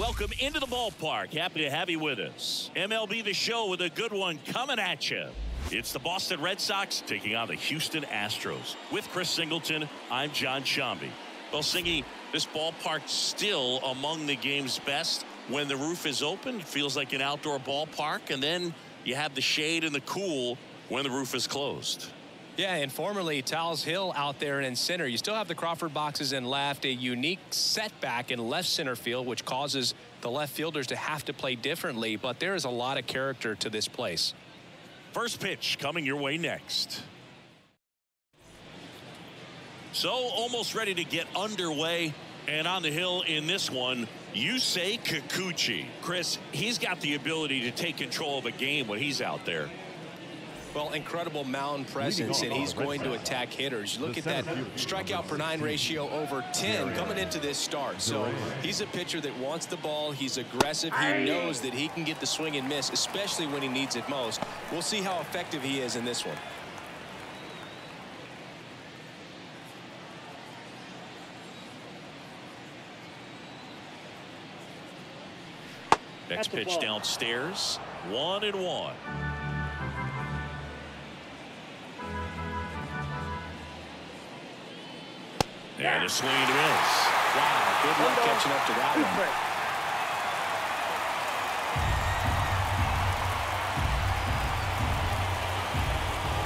welcome into the ballpark. Happy to have you with us. MLB The Show with a good one coming at you. It's the Boston Red Sox taking on the Houston Astros. With Chris Singleton, I'm Jon Sciambi. Well, Singy, this ballpark still among the game's best. When the roof is open, it feels like an outdoor ballpark, and then you have the shade and the cool when the roof is closed. Yeah, and formerly Tal's Hill out there in center. You still have the Crawford boxes in left, a unique setback in left center field, which causes the left fielders to have to play differently, but there is a lot of character to this place. First pitch coming your way next. So almost ready to get underway and on the hill in this one Yusei Kikuchi. Chris, he's got the ability to take control of a game when he's out there. Well, incredible mound presence, and he's going to attack hitters. Look at that strikeout per nine ratio over 10 coming into this start. So he's a pitcher that wants the ball. He's aggressive. He knows that he can get the swing and miss, especially when he needs it most. We'll see how effective he is in this one. Next pitch downstairs. One and one. And a swing and a miss. Wow, good luck catching up to that one.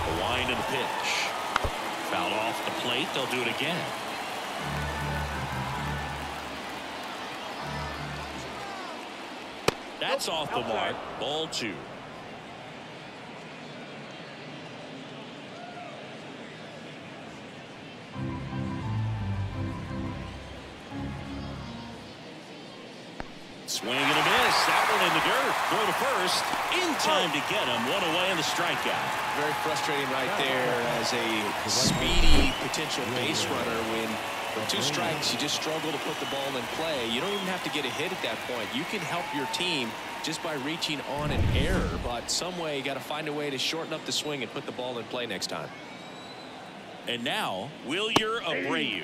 A wind and a pitch. Foul off the plate. They'll do it again. That's off the mark. Ball two. Swing and a miss. That one in the dirt. Throw to first. In time to get him. One away in the strikeout. Very frustrating right there as a speedy potential base runner when with two strikes you just struggle to put the ball in play. You don't even have to get a hit at that point. You can help your team just by reaching on an error but some way you got to find a way to shorten up the swing and put the ball in play next time. And now Wilyer Abreu.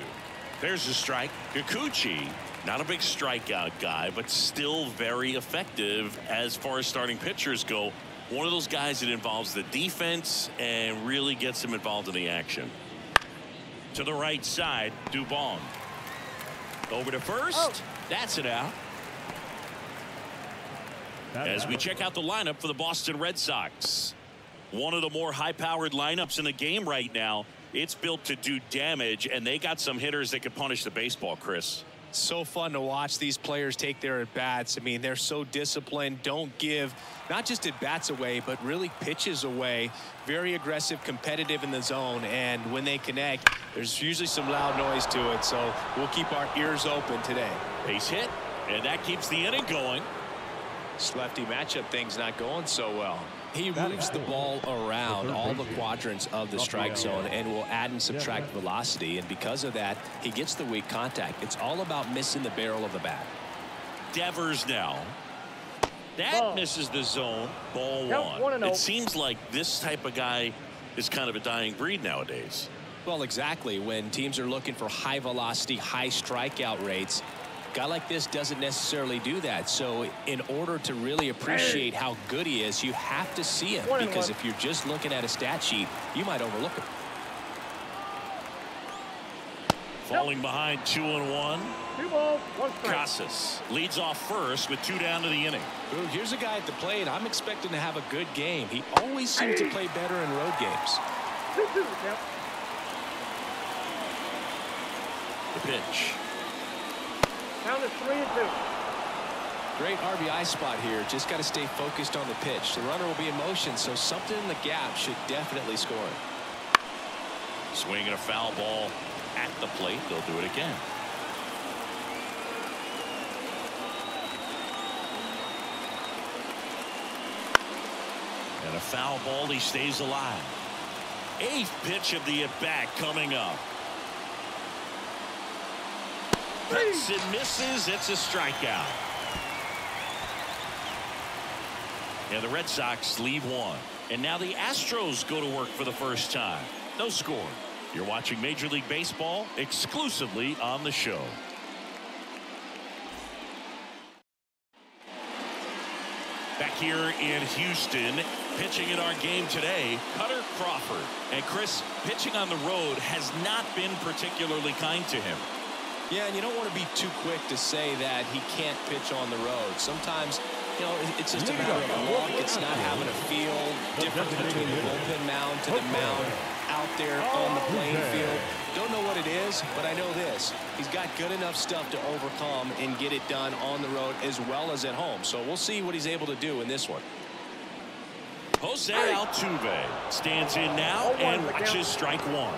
There's a strike. Kikuchi not a big strikeout guy, but still very effective as far as starting pitchers go. One of those guys that involves the defense and really gets them involved in the action. To the right side, Dubon. Over to first. Oh. That's it out. As we check out the lineup for the Boston Red Sox. One of the more high-powered lineups in the game right now. It's built to do damage, and they got some hitters that can punish the baseball, Chris so fun to watch these players take their at bats. I mean, they're so disciplined, don't give not just at bats away, but really pitches away. Very aggressive, competitive in the zone. And when they connect, there's usually some loud noise to it. So we'll keep our ears open today. Base hit, and that keeps the inning going. This Lefty matchup things not going so well. He moves the ball around all the quadrants of the strike zone and will add and subtract velocity. And because of that, he gets the weak contact. It's all about missing the barrel of the bat. Devers now. That misses the zone. Ball one. It seems like this type of guy is kind of a dying breed nowadays. Well, exactly. When teams are looking for high velocity, high strikeout rates, guy like this doesn't necessarily do that. So in order to really appreciate how good he is, you have to see him because if you're just looking at a stat sheet, you might overlook him. Falling behind two and one. Two balls, one strike. Casas leads off first with two down to the inning. Well, here's a guy at the plate. I'm expecting to have a good game. He always seems to play better in road games. The pitch. Count is three and two. Great RBI spot here. Just got to stay focused on the pitch. The runner will be in motion, so something in the gap should definitely score it. Swinging a foul ball at the plate. They'll do it again. And a foul ball. He stays alive. Eighth pitch of the at-bat coming up. Hits and misses. It's a strikeout. And the Red Sox leave one. And now the Astros go to work for the first time. No score. You're watching Major League Baseball exclusively on the show. Back here in Houston, pitching in our game today, Kutter Crawford. And Chris, pitching on the road has not been particularly kind to him. Yeah, and you don't want to be too quick to say that he can't pitch on the road. Sometimes, you know, it's just a matter of luck. It's not having a feel difference between the bullpen mound to the mound out there on the playing field. Don't know what it is, but I know this. He's got good enough stuff to overcome and get it done on the road as well as at home. So we'll see what he's able to do in this one. Jose Altuve stands in now and watches strike one.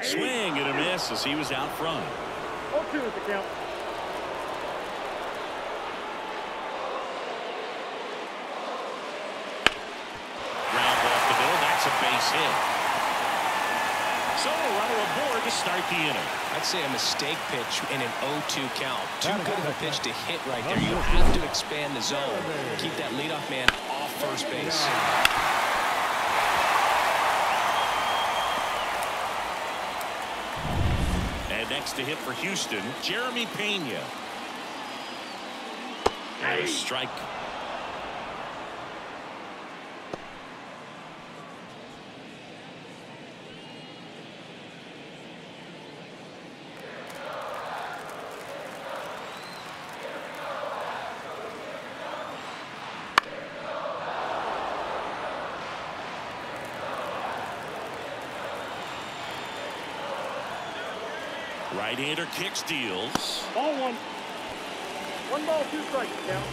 Swing and a miss as he was out front. 0-2 is the count. Ground off the middle. That's a base hit. So a runner aboard to start the inning. I'd say a mistake pitch in an 0-2 count. Too good of a pitch to hit right there. You have to expand the zone. Keep that leadoff man off first base. Next to hit for Houston, Jeremy Pena. A strike. Right-hander kicks deals. Ball one. One ball, two strikes count.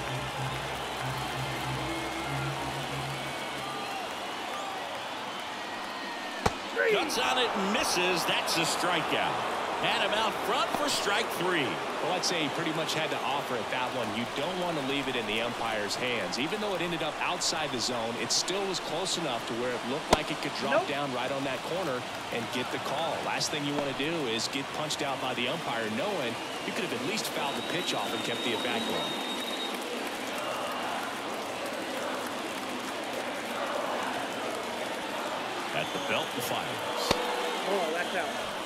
Three. Cuts on it and misses. That's a strikeout. Had him out front for strike three. Well, I'd say he pretty much had to offer at that one. You don't want to leave it in the umpire's hands. Even though it ended up outside the zone, it still was close enough to where it looked like it could drop Nope. down right on that corner and get the call. Last thing you want to do is get punched out by the umpire knowing you could have at least fouled the pitch off and kept the at-bat going. At the belt the fires. Oh, that's out.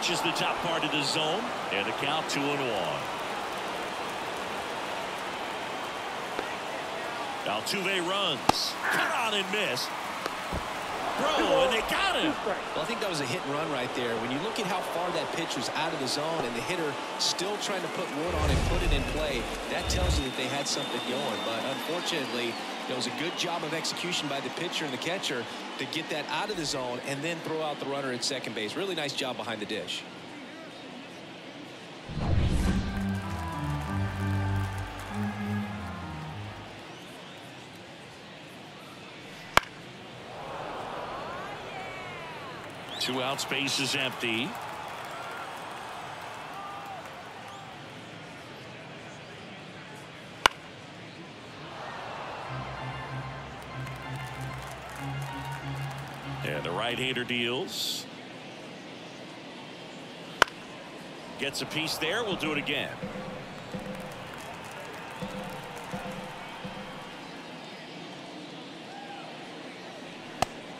And catches the top part of the zone. And a count two and one. Altuve runs. Cut on and miss. Bro, and they got him. Well, I think that was a hit and run right there. When you look at how far that pitch was out of the zone and the hitter still trying to put wood on it, put it in play, that tells you that they had something going. But unfortunately, there was a good job of execution by the pitcher and the catcher to get that out of the zone and then throw out the runner at second base. Really nice job behind the dish. Two out space is empty. Right-hander deals. Gets a piece there. We'll do it again.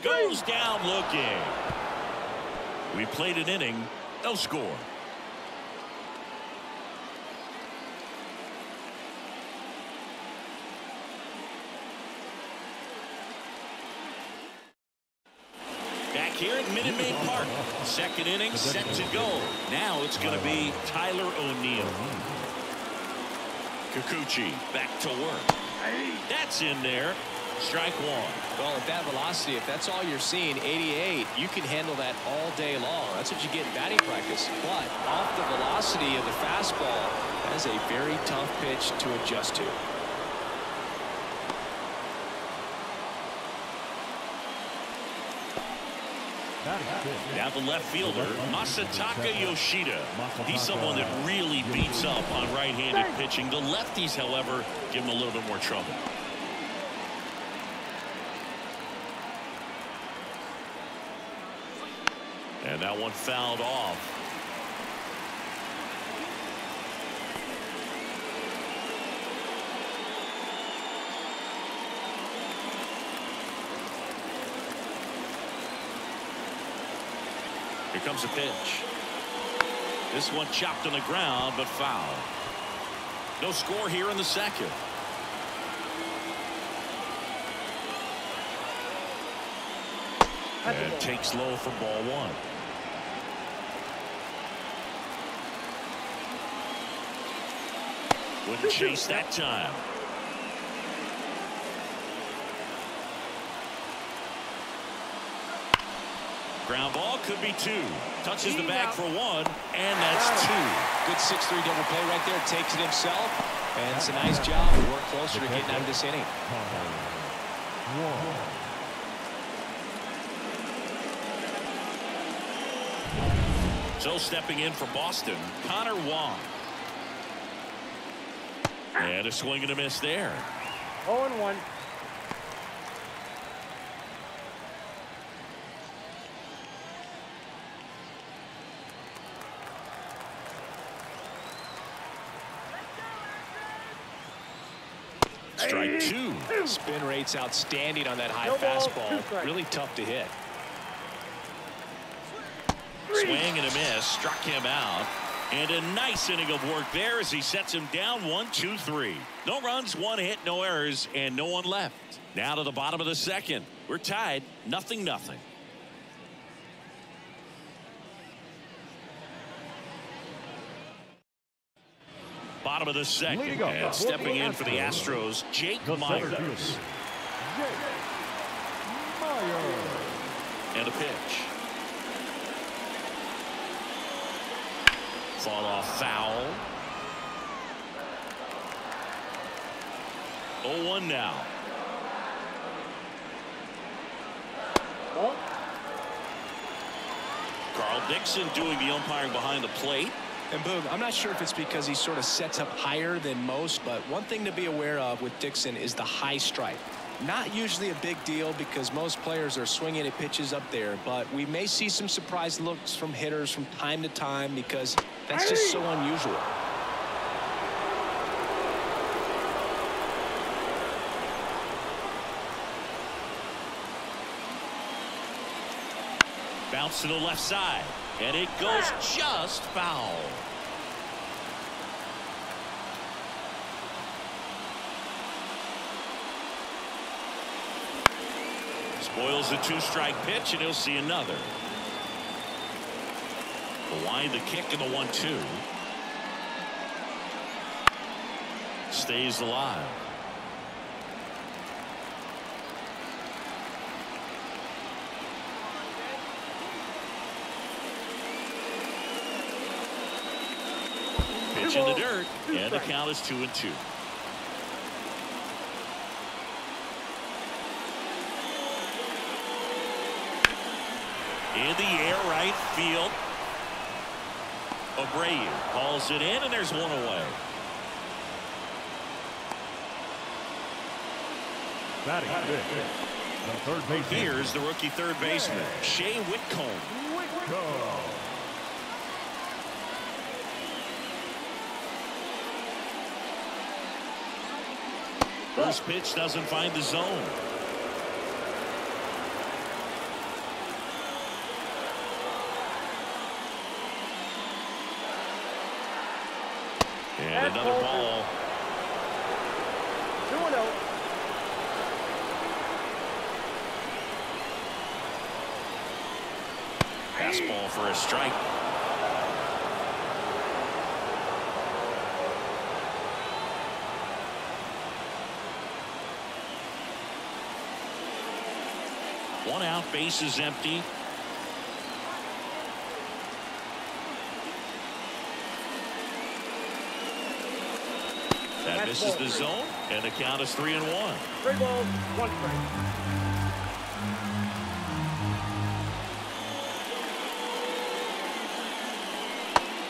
Goes down looking. We played an inning, no score. Here at Minute Maid Park. Second inning set to go. Now it's going to be Tyler O'Neill. Kikuchi back to work. That's in there. Strike one. Well, at that velocity, if that's all you're seeing, 88, you can handle that all day long. That's what you get in batting practice. But off the velocity of the fastball, that is a very tough pitch to adjust to. Now the left fielder, Masataka Yoshida. He's someone that really beats up on right-handed pitching. The lefties, however, give him a little bit more trouble. And that one fouled off. Here comes a pitch. This one chopped on the ground, but foul. No score here in the second. And takes low for ball one. Wouldn't chase that time. Ground ball could be two. Touches the bag for one, and that's two. Good 6-3 double play right there. Takes it himself. And it's a nice job. We're closer to getting out of this inning. So stepping in for Boston, Connor Wong. And a swing and a miss there. 0 Strike two. Spin rate's outstanding on that high No fastball. strikes. Really tough to hit. Swing and a miss. Struck him out. And a nice inning of work there as he sets him down one, two, three. No runs, one hit, no errors, and no one left. Now to the bottom of the second. We're tied, nothing, nothing. Bottom of the second. And stepping in for the Astros, Jake The Meyers. Jake Meyers. And a pitch. Fall off foul. 0-1 now. Carl Dixon doing the umpiring behind the plate. And boom, I'm not sure if it's because he sort of sets up higher than most, but one thing to be aware of with Dixon is the high strike. Not usually a big deal because most players are swinging at pitches up there, but we may see some surprise looks from hitters from time to time because that's just so unusual. Bounce to the left side. And it goes just foul. Spoils the two-strike pitch, and he'll see another. The wind, the kick, and the one-two. Stays alive. Pitch in the dirt, and the count is two and two. In the air, right field. Abreu calls it in, and there's one away. Batting fifth. The third baseman. Here's the rookie third baseman, Shay Whitcomb. Go. First pitch doesn't find the zone. And That's another ball. ball. 2 and 0. Fastball for a strike. One out, base is empty. That misses the zone, and the count is three and one. Three balls, one strike.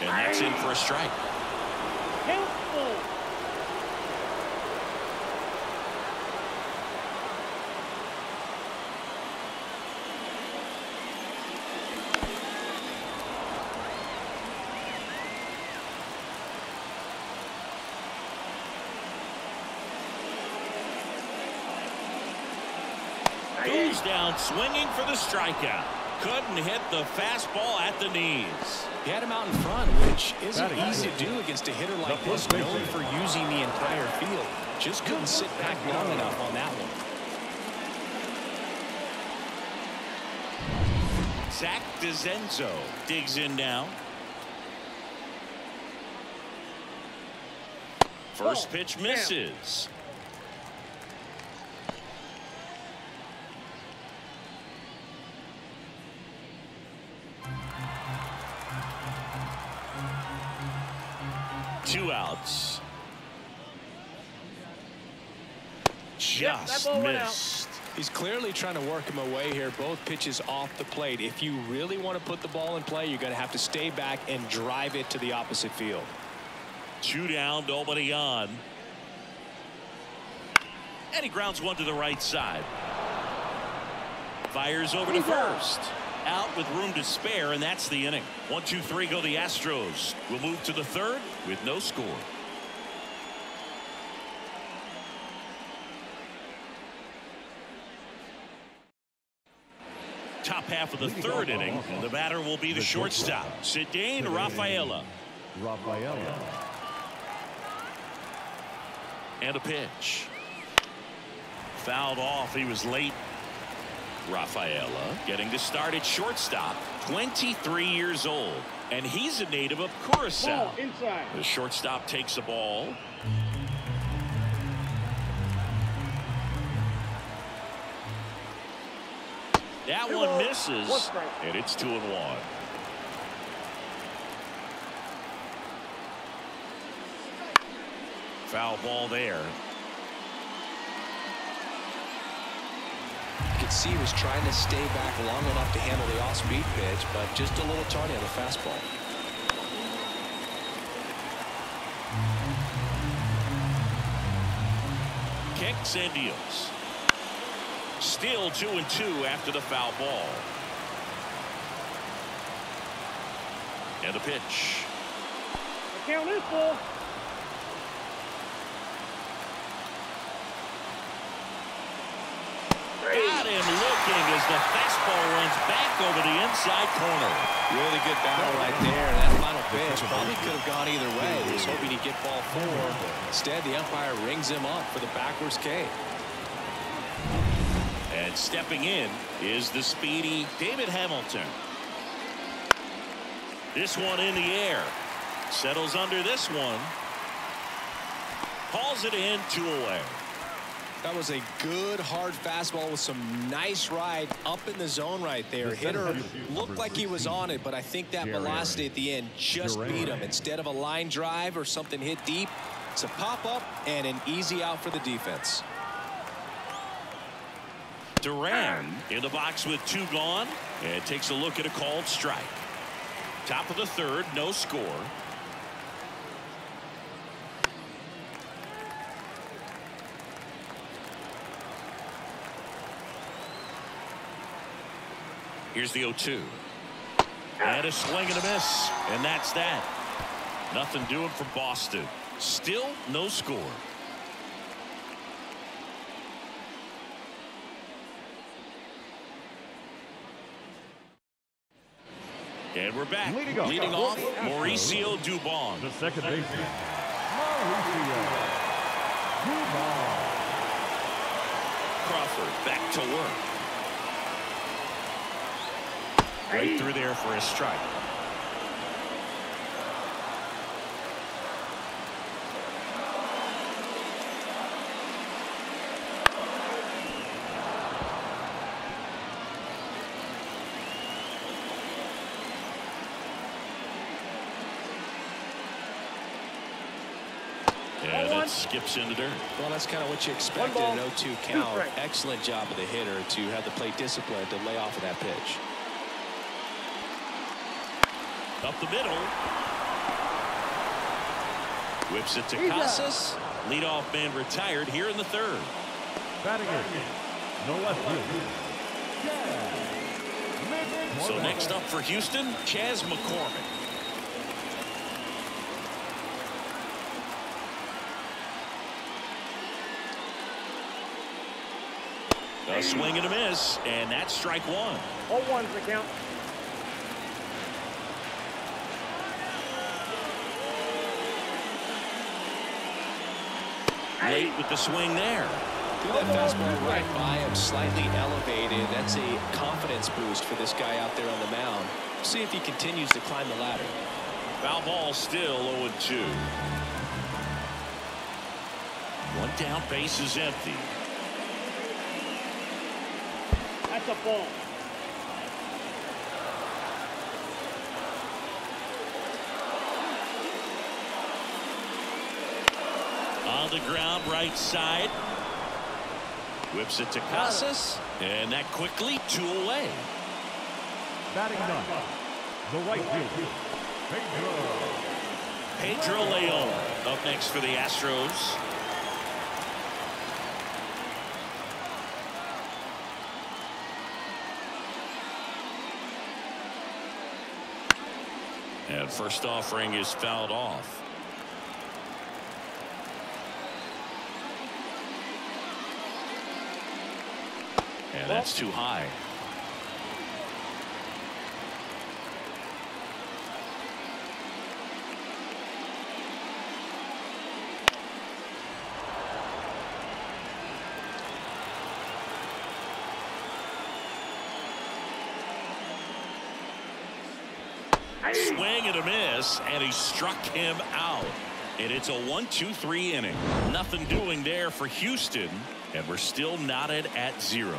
And that's in for a strike. Count full. Goes down swinging for the strikeout. couldn't hit the fastball at the knees. He had him out in front, which isn't easy to do against a hitter like this, known for using the entire field. Just couldn't sit back long enough on that one. Zach DeZenzo digs in now. First oh, pitch misses. Just missed. He's clearly trying to work him away here. Both pitches off the plate. If you really want to put the ball in play, you're going to have to stay back and drive it to the opposite field. Two down, nobody on. And he grounds one to the right side. Fires over to first. Out with room to spare, and that's the inning. One, two, three go the Astros. We'll move to the third with no score. Top half of the third inning. The batter will be the shortstop, Ceddanne Rafaela. Rafaela. And a pitch. Fouled off. He was late. Rafaela getting to start at shortstop. 23 years old. And he's a native of Curacao. Ball inside. The shortstop takes the ball. That Two one balls, misses. one. And it's two and one. Foul ball there. You could see he was trying to stay back long enough to handle the off-speed pitch, but just a little tardy on the fastball. Kicks and deals. Still two and two after the foul ball. And a pitch. The count is full. Got him looking as the fastball runs back over the inside corner. Really good battle right there. That final pitch probably could have gone either way. He was hoping he'd get ball four. Instead, the umpire rings him up for the backwards K. And stepping in is the speedy David Hamilton. This one in the air. Settles under this one. Calls it in two away. That was a good hard fastball with some nice ride up in the zone right there. Hitter looked like he was on it, but I think that velocity at the end just beat him. Instead of a line drive or something hit deep, it's a pop up and an easy out for the defense. Duran in the box with two gone and takes a look at a called strike. Top of the third, no score. Here's the 0-2. And a swing and a miss. And that's that. Nothing doing for Boston. Still no score. And we're back. Leading off. Leading off, Mauricio Dubon. The second baseman. Mauricio. Dubon. Crawford back to work. Right through there for a strike. And it skips into dirt. Well, that's kind of what you expected ball, an 0-2 two count. strikes. Excellent job of the hitter to have the plate discipline to lay off of that pitch. Up the middle. Whips it to He's out. Casas. Leadoff man retired here in the third. Batting in. No left field. So next up for Houston, Chas McCormick. A swing and a miss, and that's strike one. All ones the count. Late with the swing there. Threw that fastball right by him, slightly elevated. That's a confidence boost for this guy out there on the mound. See if he continues to climb the ladder. Foul ball still 0-2. One down, base is empty. That's a ball. On the ground, right side. Whips it to Casas. And that quickly, two away. Batting ninth, the right fielder, Pedro. Pedro Leon up next for the Astros. And first offering is fouled off. And that's too high. Swing and a miss, and he struck him out. And it's a one-two-three inning. Nothing doing there for Houston, and we're still knotted at zero.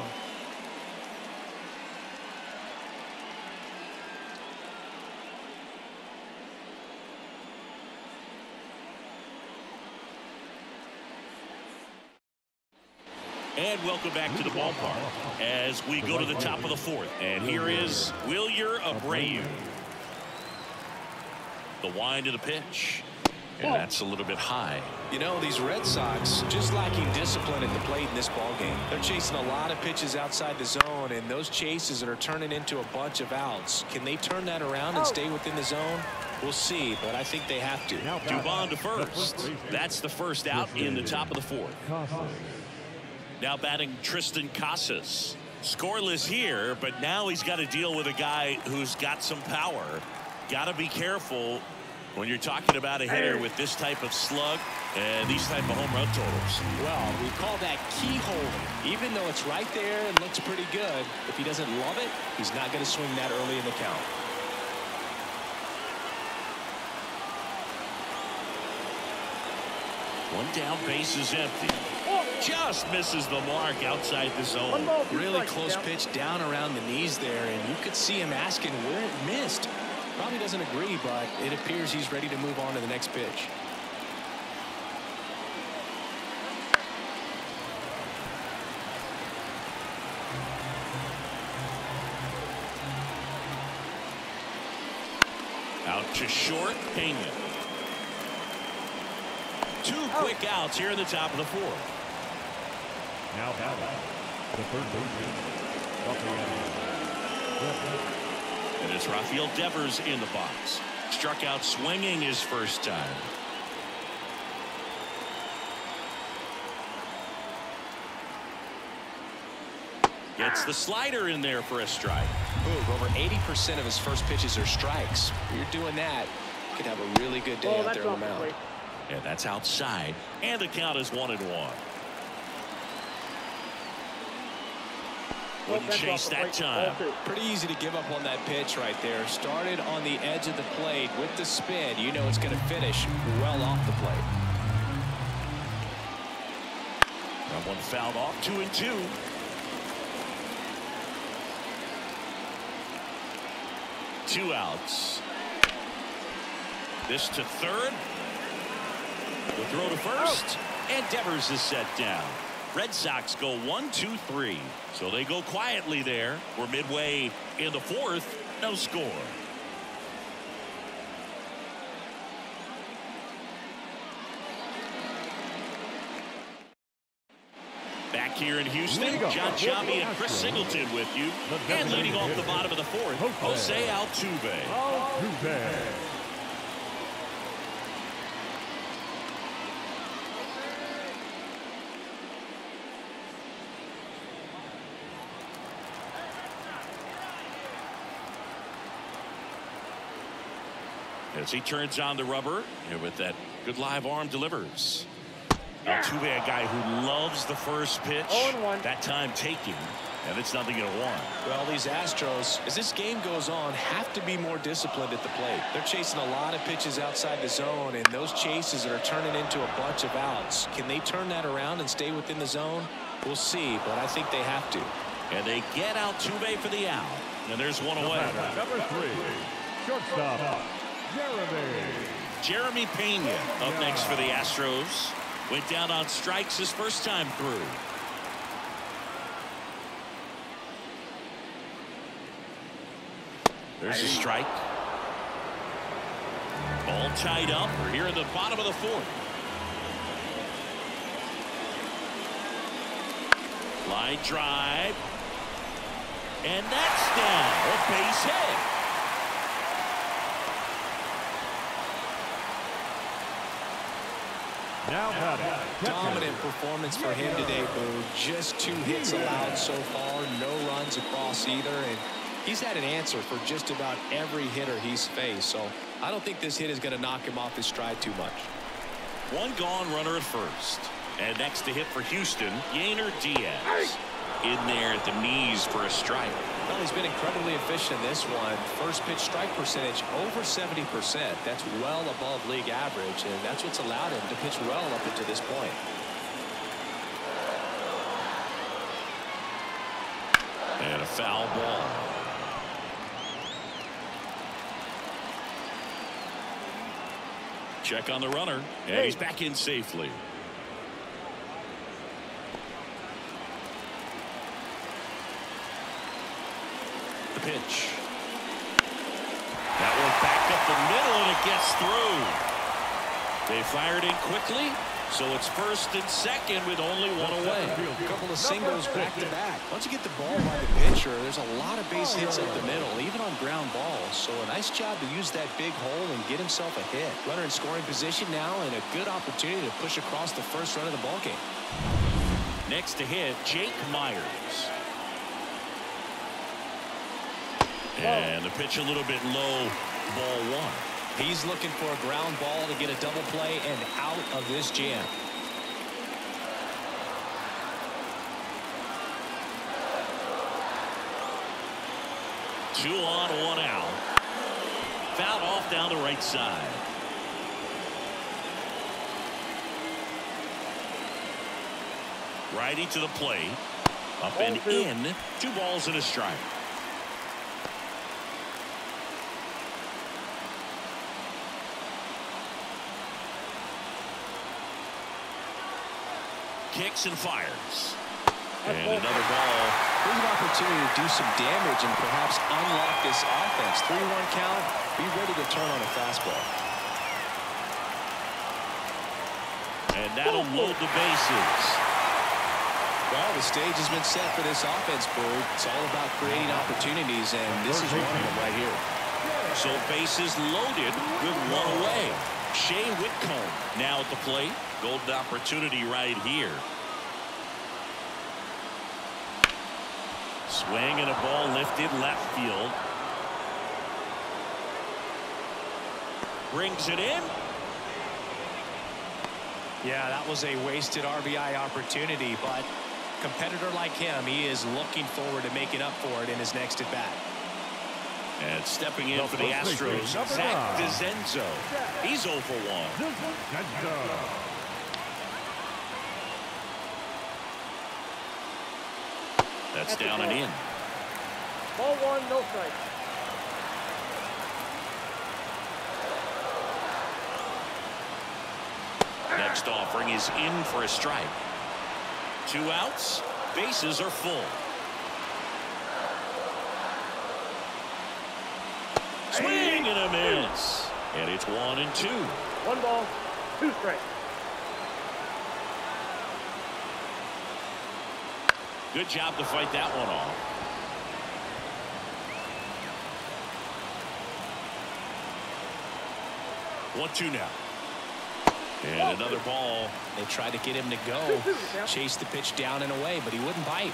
And welcome back to the ballpark as we go to the top of the fourth. And here is Wilyer Abreu. The wind of the pitch. And oh. that's a little bit high. You know, these Red Sox just lacking discipline at the plate in this ball game. They're chasing a lot of pitches outside the zone, and those chases that are turning into a bunch of outs. Can they turn that around and oh. stay within the zone? We'll see, but I think they have to. Now Dubon to first. That's the first out in the top of the fourth. Now batting Triston Casas. Scoreless here, but now he's got to deal with a guy who's got some power. Got to be careful when you're talking about a hitter with this type of slug and these type of home run totals. Well, we call that keyhole. Even though it's right there and looks pretty good, if he doesn't love it, he's not going to swing that early in the count. One down, base is empty. Just misses the mark outside the zone. ball, Really close count. pitch down around the knees there, and you could see him asking where it missed. Probably doesn't agree, but it appears he's ready to move on to the next pitch. Out to short, Pena. Two oh. quick outs here in the top of the fourth. Now batting, the third baseman, Rafael. And it's Rafael Devers in the box. Struck out swinging his first time. Gets the slider in there for a strike. Boog, over 80% of his first pitches are strikes. When you're doing that, you could have a really good day Oh, out there on the the mound. plate. And that's outside. And the count is one and one. Wouldn't chase that plate. time. Pretty easy to give up on that pitch right there. Started on the edge of the plate with the spin. You know it's going to finish well off the plate. That one fouled off two and two. Two outs. This to third. The throw to first. And Devers is set down. Red Sox go one, two, three. So they go quietly there. We're midway in the fourth. No score. Back here in Houston, John the Chambi and Chris Singleton with you. And leading off the bottom of the fourth, Jose. Jose Altuve. Altuve. As he turns on the rubber and with that good live arm delivers. Altuve, a guy who loves the first pitch. Oh, that time taking. And it's nothing in a one. Well, these Astros, as this game goes on, have to be more disciplined at the plate. They're chasing a lot of pitches outside the zone, and those chases are turning into a bunch of outs. Can they turn that around and stay within the zone? We'll see, but I think they have to. And they get Altuve for the out. And there's one away. Number three, shortstop, Jeremy. Jeremy Pena up next for the Astros. Went down on strikes his first time through. There's a strike. Ball tied up. We're here in the bottom of the fourth. Line drive. And that's down. A base hit. Now batting. Dominant performance for him today, Boo. Just two hits allowed so far. No runs across either. And he's had an answer for just about every hitter he's faced. So I don't think this hit is going to knock him off his stride too much. One gone runner at first. And next to hit for Houston, Yainer Diaz. In there at the knees for a strike. Well, he's been incredibly efficient in this one. First pitch strike percentage over 70%. That's well above league average, and that's what's allowed him to pitch well up until this point. And a foul ball. Check on the runner, and he's back in safely. Pitch. That one back up the middle, and it gets through. They fired in quickly, so it's first and second with only one away. A couple of singles back to back. Once you get the ball by the pitcher, there's a lot of base hits up the middle, even on ground balls. So a nice job to use that big hole and get himself a hit. Runner in scoring position now and a good opportunity to push across the first run of the ball game. Next to hit, Jake Meyers. And the pitch a little bit low, ball one. He's looking for a ground ball to get a double play and out of this jam. Two on, one out. Fouled off down the right side. Righty to the plate. Up and in. Two balls and a strike. Kicks and fires. And another ball. Here's an opportunity to do some damage and perhaps unlock this offense. 3-1 count. Be ready to turn on a fastball. And that'll load the bases. Well, the stage has been set for this offense, Boo. It's all about creating opportunities, and this is one of them right here. So bases loaded with one away. Shay Whitcomb now at the plate. Golden opportunity right here. Swing and a ball lifted left field. Brings it in. Yeah, that was a wasted RBI opportunity, but competitor like him, he is looking forward to making up for it in his next at bat. And stepping in for the Astros, Zach DeZenzo. He's 0 for 1. That's down and in. Ball one, no strike. Next offering is in for a strike. Two outs. Bases are full. Swing and a miss. And it's one and two. One ball, two strikes. Good job to fight that one off. One two now. And another ball. They tried to get him to go. Chase the pitch down and away, but he wouldn't bite.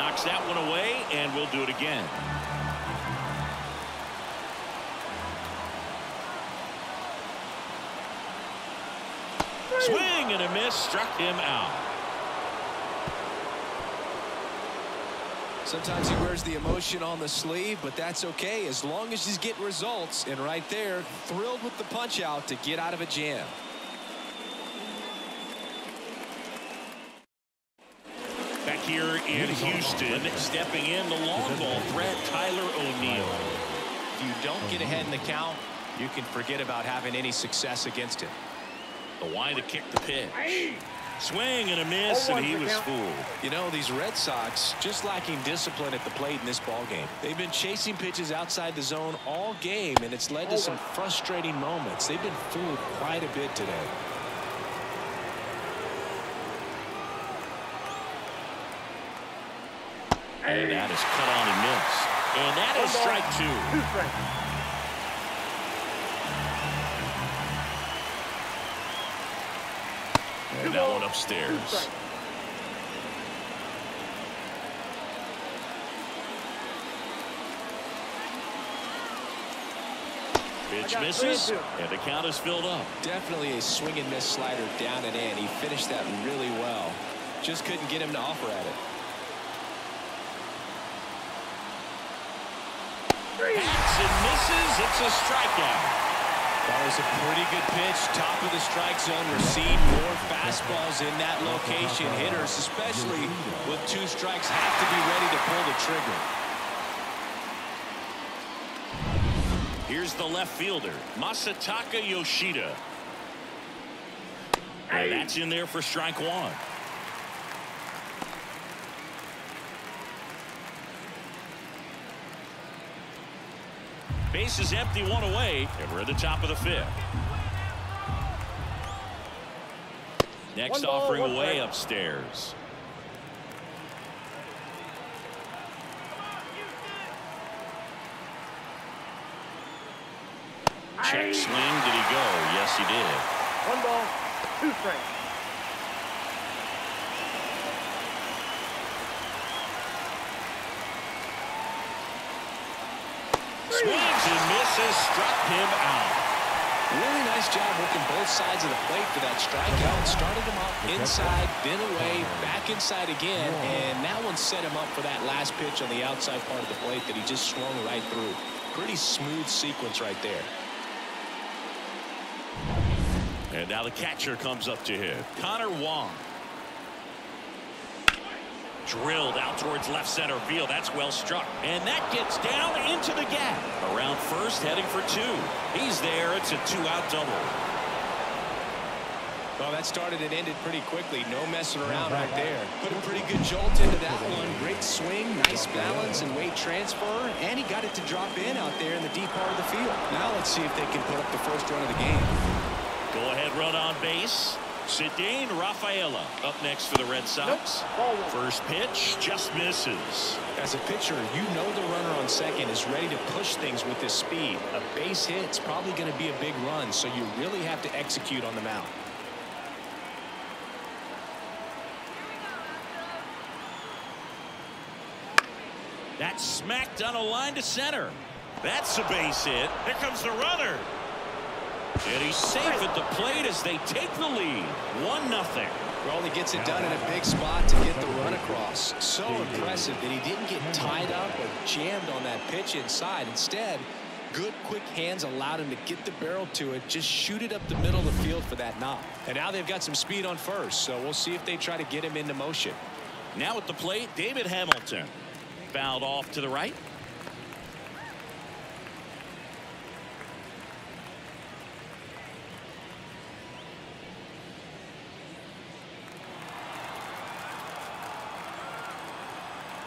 Knocks that one away, and we'll do it again. Swing and a miss struck him out. Sometimes he wears the emotion on the sleeve, but that's okay as long as he's getting results. And right there, thrilled with the punch out to get out of a jam. Here in Houston, stepping in the long ball threat, Tyler O'Neill. If you don't get ahead in the count, you can forget about having any success against him. The wide to kick the pitch. Swing and a miss, and he was fooled. You know, these Red Sox just lacking discipline at the plate in this ball game. They've been chasing pitches outside the zone all game, and it's led to some frustrating moments. They've been fooled quite a bit today. And that is cut on and missed. And that is strike two. Two strikes. And that one upstairs. Pitch misses, and the count is filled up. Definitely a swing and miss slider down and in. He finished that really well. Just couldn't get him to offer at it. Hacks and misses. It's a strikeout. That was a pretty good pitch. Top of the strike zone. We're seeing more fastballs in that location. Hitters, especially with two strikes, have to be ready to pull the trigger. Here's the left fielder, Masataka Yoshida. And that's in there for strike one. Base is empty, one away, and we're at the top of the fifth. Next ball, offering away strike. upstairs. Check swing. Did he go? Yes, he did. One ball, two strikes. Swings and. Struck him out. Really nice job working both sides of the plate for that strikeout. Started him up inside, then away, back inside again, and that one set him up for that last pitch on the outside part of the plate that he just swung right through. Pretty smooth sequence right there. And now the catcher comes up to him. Connor Wong. Drilled out towards left center field. That's well struck. And that gets down into the gap. Around first, heading for two. He's there. It's a two-out double. Well, that started and ended pretty quickly. No messing around right there. Put a pretty good jolt into that one. Great swing, nice balance and weight transfer. And he got it to drop in out there in the deep part of the field. Now let's see if they can put up the first run of the game. Go ahead run on base. Ceddanne Rafaela up next for the Red Sox. Nope. First pitch just misses. As a pitcher, you know the runner on second is ready to push things with his speed. A base hit's probably going to be a big run, so you really have to execute on the mound. That's smacked on a line to center. That's a base hit. Here comes the runner. And he's safe at the plate as they take the lead. One nothing. Well, he gets it done in a big spot to get the run across. So impressive that he didn't get tied up or jammed on that pitch inside. Instead, good quick hands allowed him to get the barrel to it, just shoot it up the middle of the field for that knock. And now they've got some speed on first, so we'll see if they try to get him into motion. Now at the plate, David Hamilton. Fouled off to the right.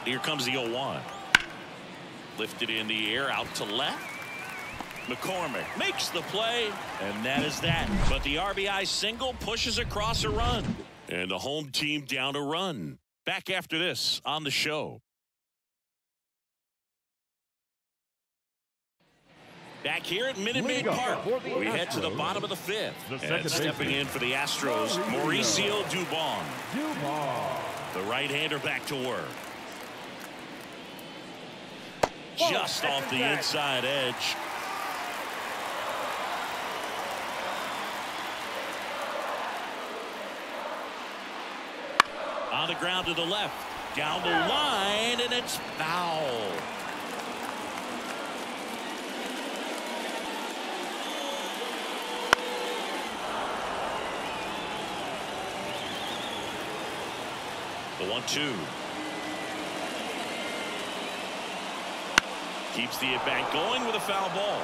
Here comes the 0-1. Lifted in the air out to left. McCormick makes the play, and that is that. But the RBI single pushes across a run. And the home team down a run. Back after this on the show. Back here at Minute Maid Park, we head to the bottom of the fifth. The And stepping in for the Astros, Mauricio Dubon. Dubon. The right-hander back to work. Just off the inside edge. On the ground to the left. Down the line, and it's foul. The one-two. Keeps the at-bat going with a foul ball.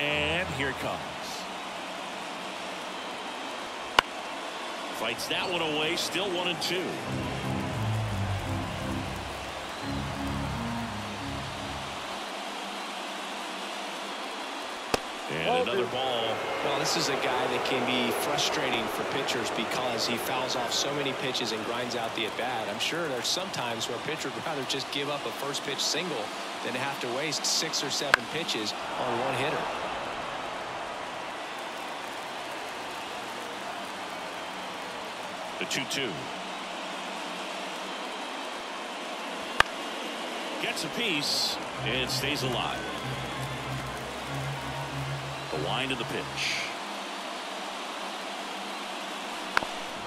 And here it comes. Fights that one away, still one and two. And another ball. This is a guy that can be frustrating for pitchers because he fouls off so many pitches and grinds out the at-bat. I'm sure there's some times where a pitcher would rather just give up a first pitch single than have to waste six or seven pitches on one hitter. The 2-2. Gets a piece and stays alive. The wind of the pitch.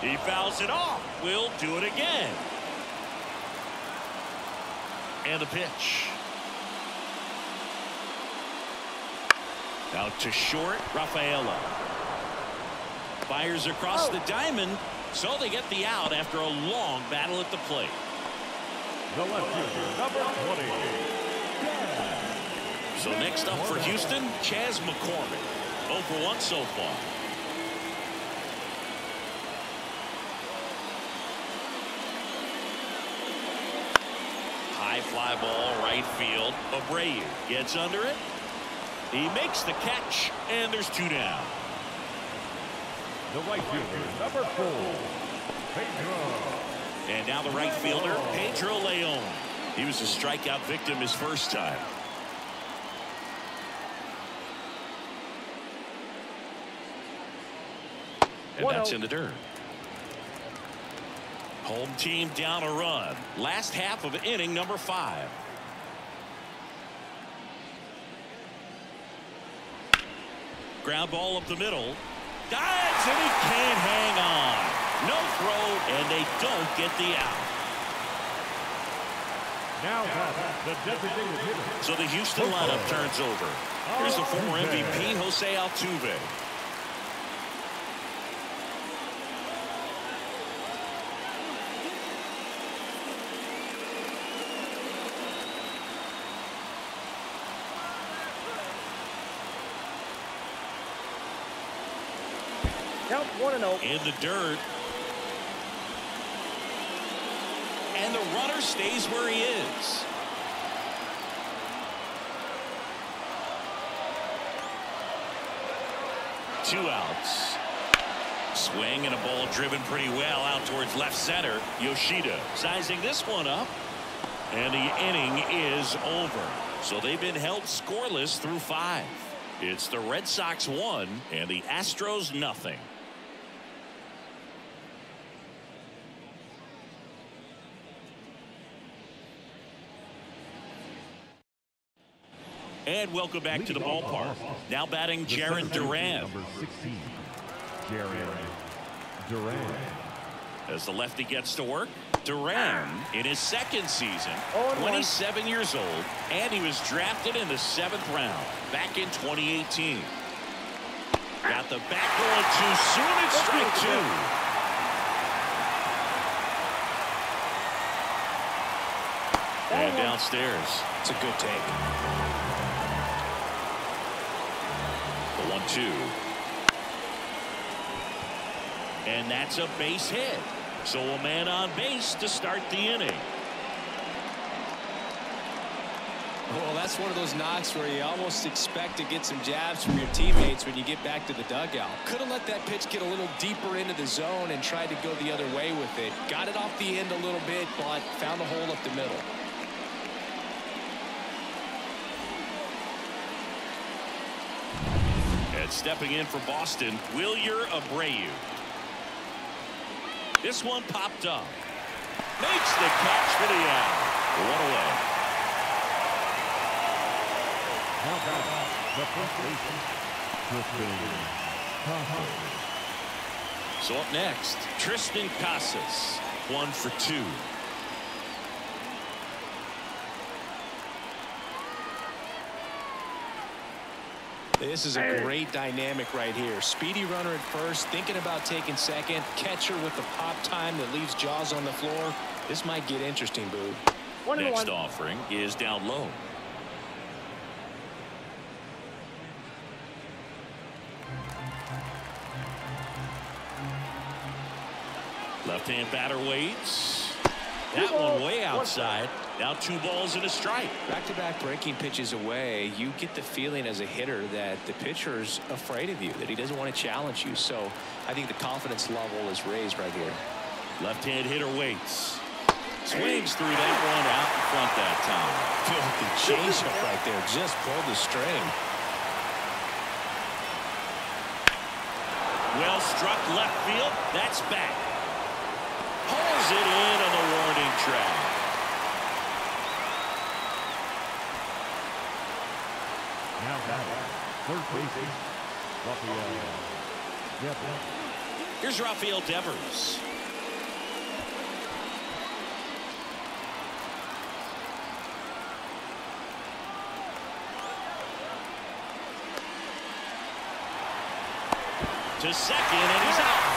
He fouls it off. We'll do it again. And the pitch. Out to short, Rafaela. Fires across oh. the diamond. So they get the out after a long battle at the plate. The left fielder, number 20. So next up for Houston, Chas McCormick. 0 for 1 so far. High fly ball, right field. Abreu gets under it. He makes the catch, and there's two down. The right fielder, number four, Pedro. And now the right fielder, Pedro Leon. He was a strikeout victim his first time. And that's in the dirt. Home team down a run. Last half of inning number five. Ground ball up the middle. Dives and he can't hang on. No throw and they don't get the out. Now the designated hitter. So the Houston lineup turns over. Here's the former oh, MVP Jose Altuve. Count one and oh. in the dirt. And the runner stays where he is. Two outs. Swing and a ball driven pretty well out towards left center. Yoshida sizing this one up. And the inning is over. So they've been held scoreless through five. It's the Red Sox one and the Astros nothing. And welcome back to the ballpark. Now batting The Jarren Duran. Number 16, Jarren Duran. As the lefty gets to work, Duran in his second season, Oh, and one. 27 years old, and he was drafted in the seventh round back in 2018. Got the back going too soon. It's strike two. And downstairs. It's a good take. The one two. And that's a base hit. So a man on base to start the inning. Well, that's one of those knocks where you almost expect to get some jabs from your teammates when you get back to the dugout. Could have let that pitch get a little deeper into the zone and tried to go the other way with it. Got it off the end a little bit, but found a hole up the middle. Stepping in for Boston, Wilyer Abreu. This one popped up. Makes the catch for the out. One away. Now back, the first baseman, Triston Casas. So up next, Triston Casas. One for two. This is a great dynamic right here. Speedy runner at first, thinking about taking second. Catcher with the pop time that leaves Jaws on the floor. This might get interesting, Boog. One Next one. offering is down low. Left-hand batter waits. That one way outside. Now two balls and a strike. Back-to-back breaking pitches away, you get the feeling as a hitter that the pitcher's afraid of you, that he doesn't want to challenge you. So I think the confidence level is raised right here. Left-hand hitter waits. Swings through that one out in front that time. Filthy changeup right there. Just pulled the string. Well struck left field. That's back. Pulls it in on the warning track. Now back, third baseman, Rafael Devers. Here's Rafael Devers. To second, and he's out.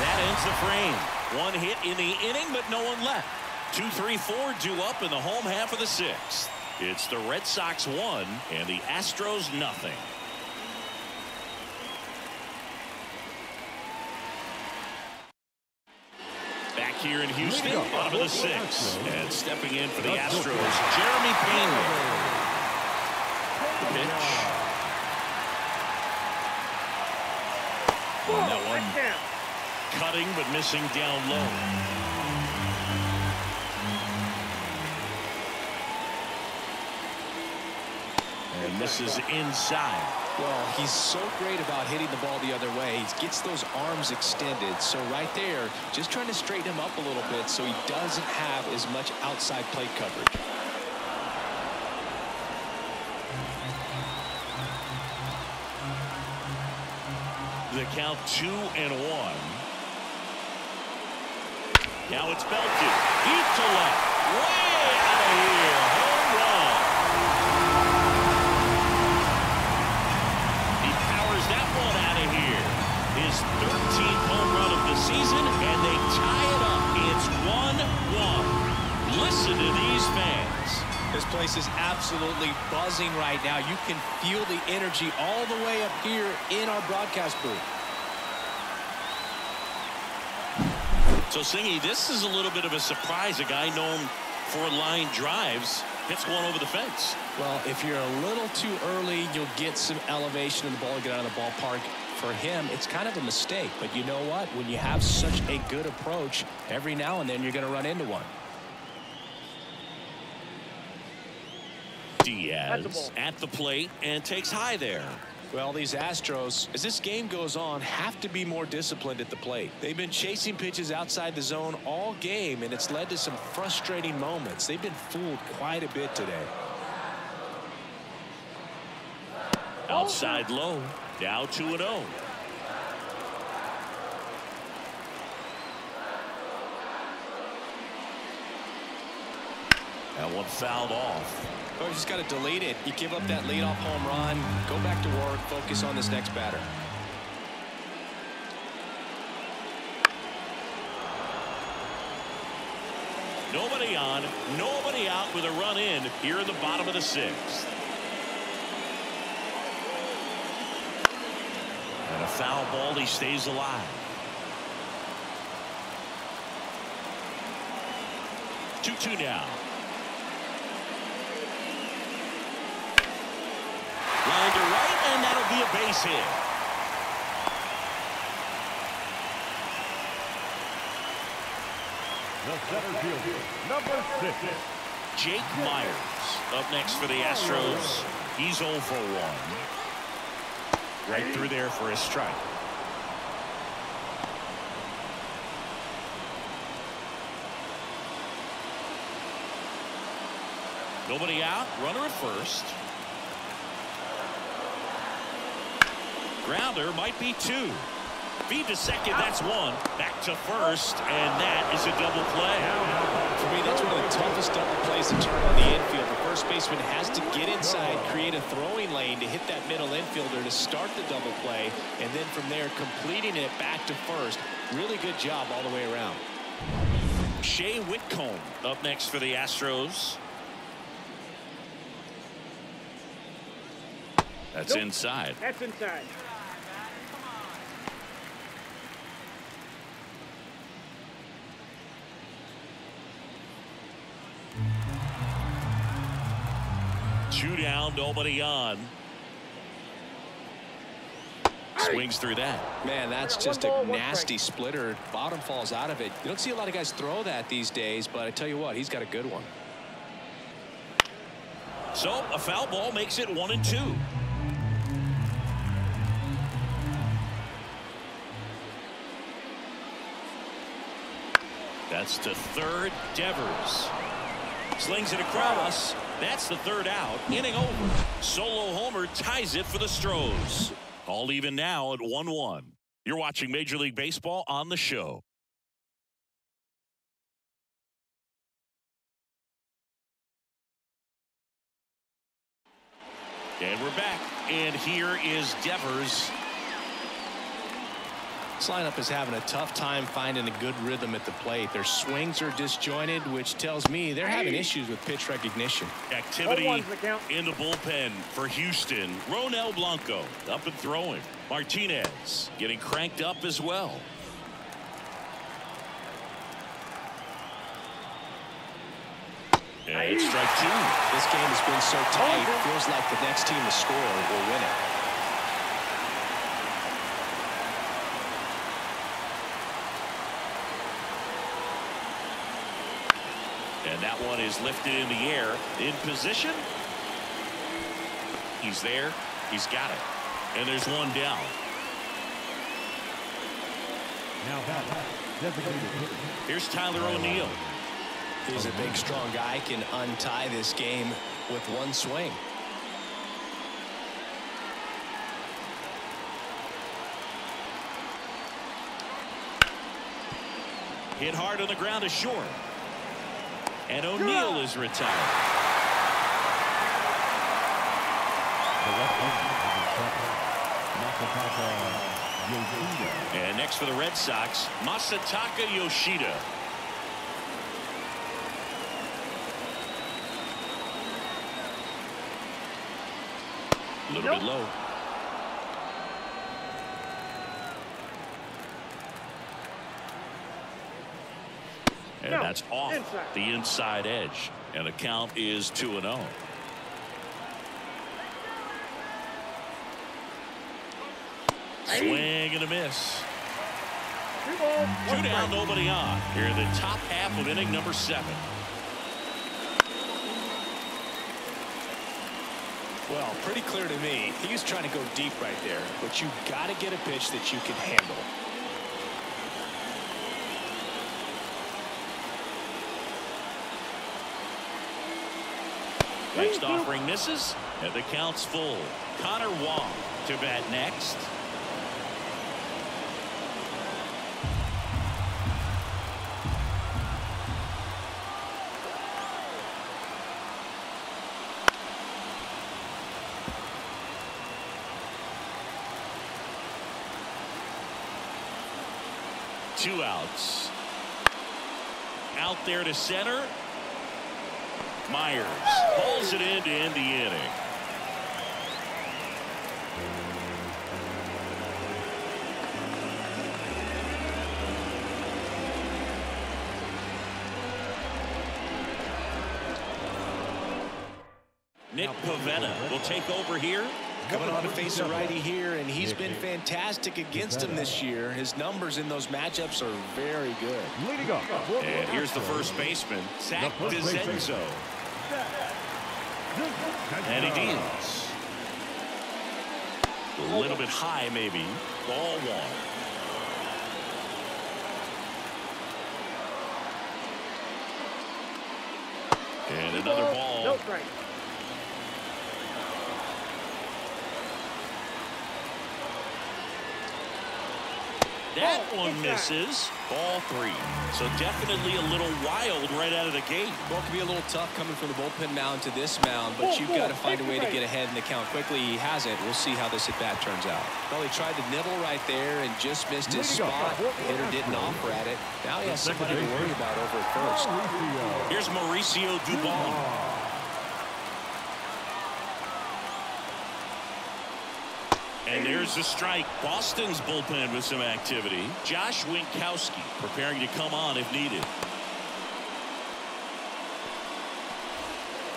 That ends the frame. One hit in the inning, but no one left. Two, three, four due up in the home half of the sixth. It's the Red Sox one and the Astros nothing. Here in Houston, bottom of the sixth. And stepping in for the Astros, Jeremy Pena. The pitch. That one cutting but missing down low. This is inside. Well, he's so great about hitting the ball the other way. He gets those arms extended. So right there, just trying to straighten him up a little bit so he doesn't have as much outside plate coverage. The count two and one. Now it's belted. Deep to left. Way out of here. Season, and they tie it up. It's 1-1. Listen to these fans. This place is absolutely buzzing right now. You can feel the energy all the way up here in our broadcast booth. So, Singy, this is a little bit of a surprise. A guy known for line drives hits one over the fence. Well, if you're a little too early, you'll get some elevation and the ball get out of the ballpark. For him, it's kind of a mistake. But you know what? When you have such a good approach, every now and then you're going to run into one. Diaz at the plate and takes high there. Well, these Astros, as this game goes on, have to be more disciplined at the plate. They've been chasing pitches outside the zone all game, and it's led to some frustrating moments. They've been fooled quite a bit today. Outside low. Now 2 and oh. 0. That one fouled off. Oh, you just got to delete it. You give up that leadoff home run, go back to work, focus on this next batter. Nobody on, nobody out with a run in here in the bottom of the sixth. And a foul ball, he stays alive. 2-2 now. Line to right, and that'll be a base hit. The center fielder, number six, Jake Meyers up next for the Astros. He's 0 for 1. Right through there for a strike. Nobody out. Runner at first. Grounder might be two. Feed to second. That's one. Back to first. And that is a double play. For me, that's one of the toughest double plays to turn on the infield. The first baseman has to get inside, create a throwing lane to hit that middle infielder to start the double play. And then from there, completing it back to first. Really good job all the way around. Shay Whitcomb up next for the Astros. That's Nope. inside. That's inside. Two down, nobody on. Swings through that. Man, that's just a nasty splitter. Bottom falls out of it. You don't see a lot of guys throw that these days, but I tell you what, he's got a good one. So a foul ball makes it one and two. That's to third. Devers slings it across. That's the third out. Inning over. Solo homer ties it for the Stros. All even now at 1-1. You're watching Major League Baseball on the show. And we're back. And here is Devers. This lineup is having a tough time finding a good rhythm at the plate. Their swings are disjointed, which tells me they're having issues with pitch recognition. Activity One one's the count. in the bullpen for Houston. Ronel Blanco up and throwing. Martinez getting cranked up as well. And it's strike two. This game has been so tight, it feels like the next team to score will win it. And that one is lifted in the air. In position. He's there. He's got it. And there's one down. Now that designated. Here's Tyler O'Neill. He's a big, strong guy, can untie this game with one swing. Hit hard on the ground to short. And O'Neill is retired. The left-hander is in trouble. Masataka Yoshida. And next for the Red Sox, Masataka Yoshida. A little bit low. And No, that's off inside. the inside edge. And the count is 2 and oh. 0. Swing and a miss. Two balls, down, nobody on. Here in the top half of inning number seven. Well, pretty clear to me, he was trying to go deep right there, but you got to get a pitch that you can handle. Next offering misses, and the count's full. Connor Wong to bat next. Two outs. Out there to center. Meyers hauls it in to end the inning. Nick Pivetta will take over here. Coming on to face a righty here, and he's been fantastic against him this year. His numbers in those matchups are very good. Leading up. for And here's the first baseman, Zach The first baseman. DeZenzo. And he deals. A little bit high, maybe. Ball one. And another ball. strikes. That Oh, one inside. misses. Ball three. So definitely a little wild right out of the gate. Well, it can be a little tough coming from the bullpen mound to this mound, but Four, you've four, got to find a way the to get ahead in the count quickly. He hasn't. We'll see how this at bat turns out. Well, he tried to nibble right there and just missed his spot. four, The hitter didn't offer at it. Now he has somebody to worry about over at first. Here's Mauricio Dubon. And there's the strike. Boston's bullpen with some activity. Josh Winckowski preparing to come on if needed.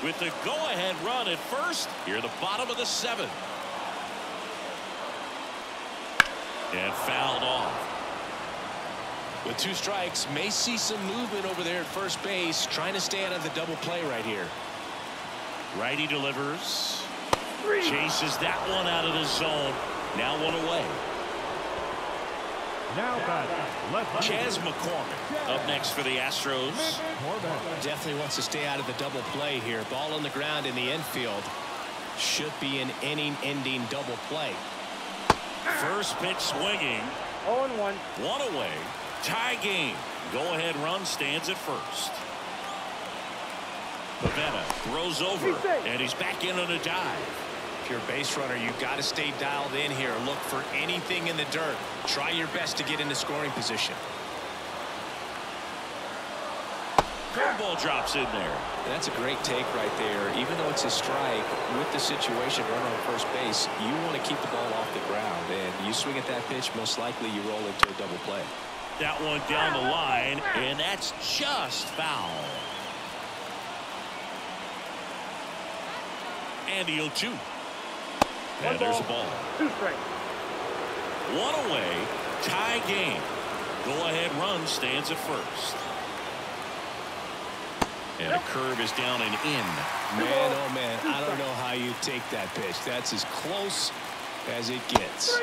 With the go-ahead run at first, here at the bottom of the seventh. And fouled off. With two strikes, may see some movement over there at first base, trying to stay out of the double play right here. Righty delivers. Three. Chases that one out of the zone. Now one away. now bat left Chas McCormick up next for the Astros. Definitely wants to stay out of the double play here. Ball on the ground in the infield. Should be an inning-ending double play. First pitch swinging. 0 and 1. One away. Tie game. Go ahead run stands at first. Pivetta throws over and he's back in on a dive. A base runner, you've got to stay dialed in here. Look for anything in the dirt. Try your best to get into scoring position. Curveball drops in there. That's a great take right there. Even though it's a strike, with the situation runner on first base, you want to keep the ball off the ground. And you swing at that pitch, most likely you roll into a double play. That one down the line and that's just foul. And the 0-2. One And there's a ball. ball. Two strikes. One away. Tie game. Go ahead run stands at first. And a curve is down and in. Man, oh man, I don't know how you take that pitch. That's as close as it gets.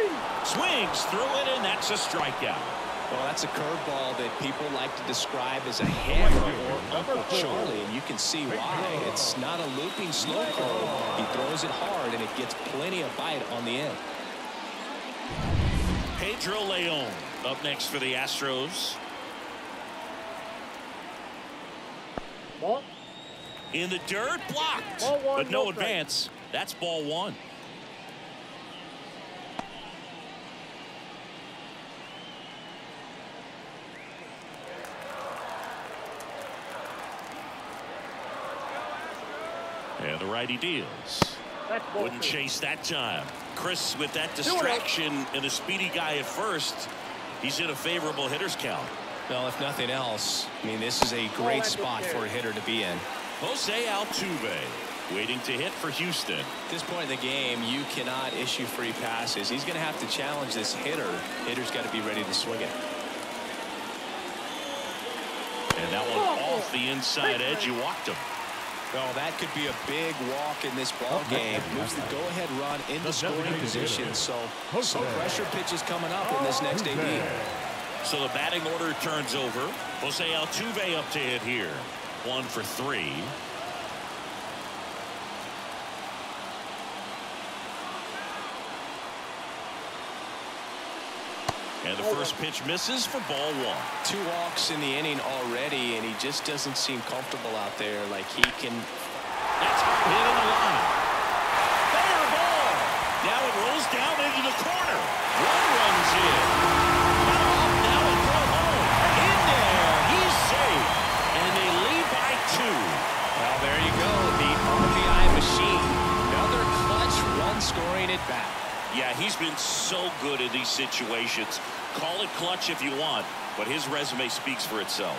Swings through it and that's a strikeout. Well, that's a curveball that people like to describe as a hammer or Uncle Charlie, and you can see why. It's not a looping slow curve. He throws it hard, and it gets plenty of bite on the end. Pedro Leon up next for the Astros. Ball. In the dirt, blocked. But no no advance. That's ball one. The righty deals. Wouldn't chase that time. Chris with that distraction and a speedy guy at first. He's in a favorable hitter's count. Well, if nothing else, I mean, this is a great that's spot for a hitter to be in. Jose Altuve waiting to hit for Houston. At this point in the game, you cannot issue free passes. He's going to have to challenge this hitter. Hitter's got to be ready to swing it. And that one off the inside edge. You walked him. Oh, that could be a big walk in this ball game. Moves the go-ahead run into scoring position. So some pressure pitches coming up in this next AB. So the batting order turns over. Jose Altuve up to hit here. One for three. And the first pitch misses for ball one. Two walks in the inning already, and he just doesn't seem comfortable out there. Like he can. That's hit in the line. Fair ball. Now it rolls down into the corner. One runs in. Now it throw home. In there. He's safe. And they lead by two. Well, there you go. The RBI machine. Another clutch run scoring at bat. Yeah, he's been so good in these situations. Call it clutch if you want, but his resume speaks for itself.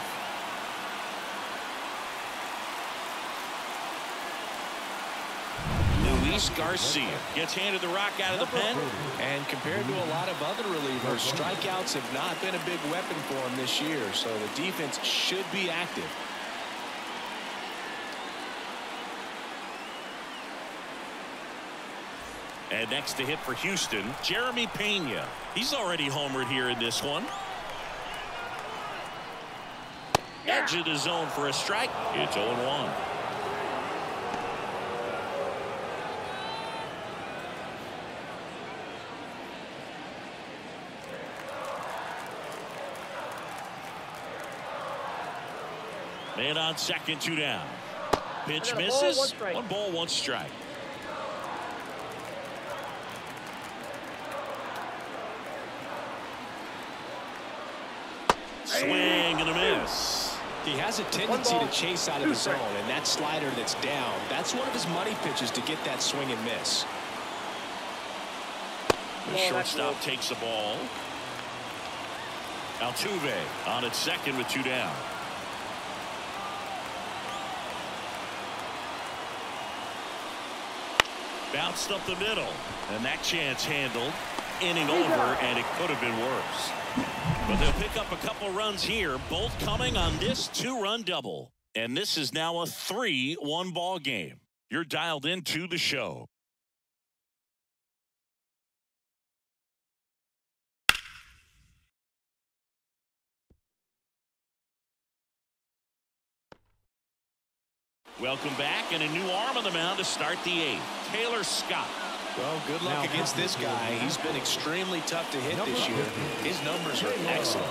Luis Garcia gets handed the rock out of the pen. And compared to a lot of other relievers, strikeouts have not been a big weapon for him this year. So the defense should be active. And next to hit for Houston, Jeremy Pena. He's already homered here in this one. Edge of the zone for a strike. It's 0-1. Man on second, two down. Pitch misses. Ball, one, one ball, one strike. Swing and a miss. He has a tendency ball, to chase out of two the zone, strikes. and that slider that's down, that's one of his money pitches to get that swing and miss. The shortstop takes the ball. Altuve on its second with two down. Bounced up the middle, and that chance handled. Inning over, and it could have been worse. But they'll pick up a couple runs here, both coming on this two-run double. And this is now a 3-1 ball game. You're dialed into the show. Welcome back, and a new arm on the mound to start the eighth. Taylor Scott. Well, good luck Now, against this guy. He's been extremely tough to hit this year. His numbers are excellent.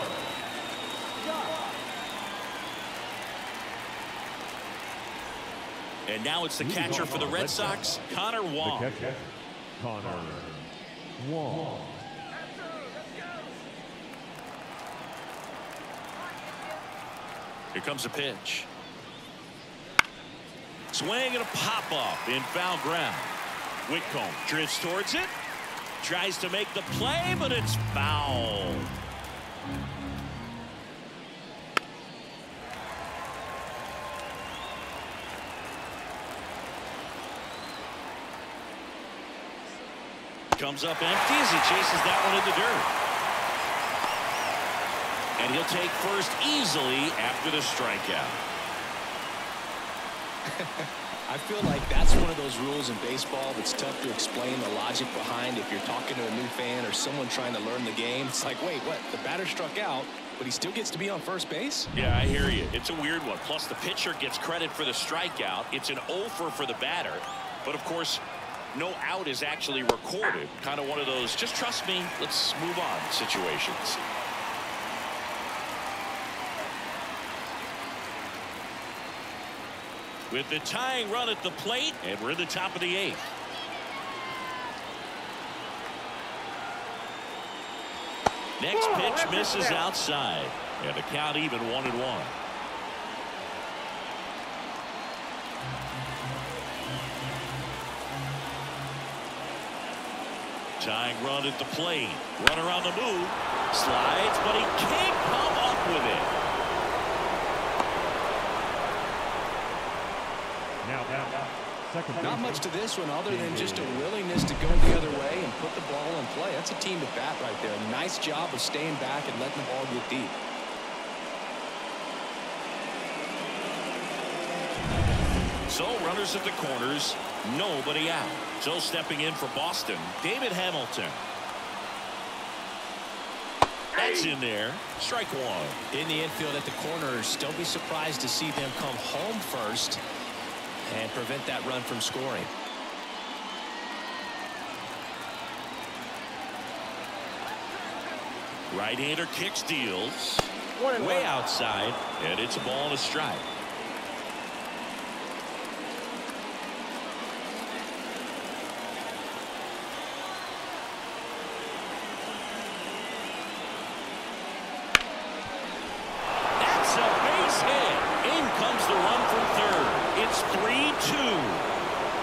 And now it's the catcher for the Red Sox, Connor Wong. Connor Wong. Here comes a pitch. Swing and a pop up in foul ground. Whitcomb drifts towards it. Tries to make the play, but it's foul. Comes up empty as he chases that one in the dirt. And he'll take first easily after the strikeout. I feel like that's one of those rules in baseball that's tough to explain the logic behind if you're talking to a new fan or someone trying to learn the game. It's like, wait, what? The batter struck out, but he still gets to be on first base? Yeah, I hear you. It's a weird one. Plus, the pitcher gets credit for the strikeout. It's an offer for the batter. But, of course, no out is actually recorded. Kind of one of those, just trust me, let's move on situations. With the tying run at the plate, and we're in the top of the eighth. Next Whoa, pitch misses outside. And the count even one and one. Tying run at the plate. Runner on the move. Slides, but he can't come up with it. Now, second Not much to this one other than just a willingness to go the other way and put the ball in play. That's a team to bat right there. Nice job of staying back and letting the ball get deep. So runners at the corners, nobody out. So stepping in for Boston, David Hamilton. That's in there. Strike one. In the infield at the corners, don't be surprised to see them come home first and prevent that run from scoring. Right-hander kicks deals. Way outside, and it's a ball and a strike. That's a base hit. In comes the run from third. It's 3-2.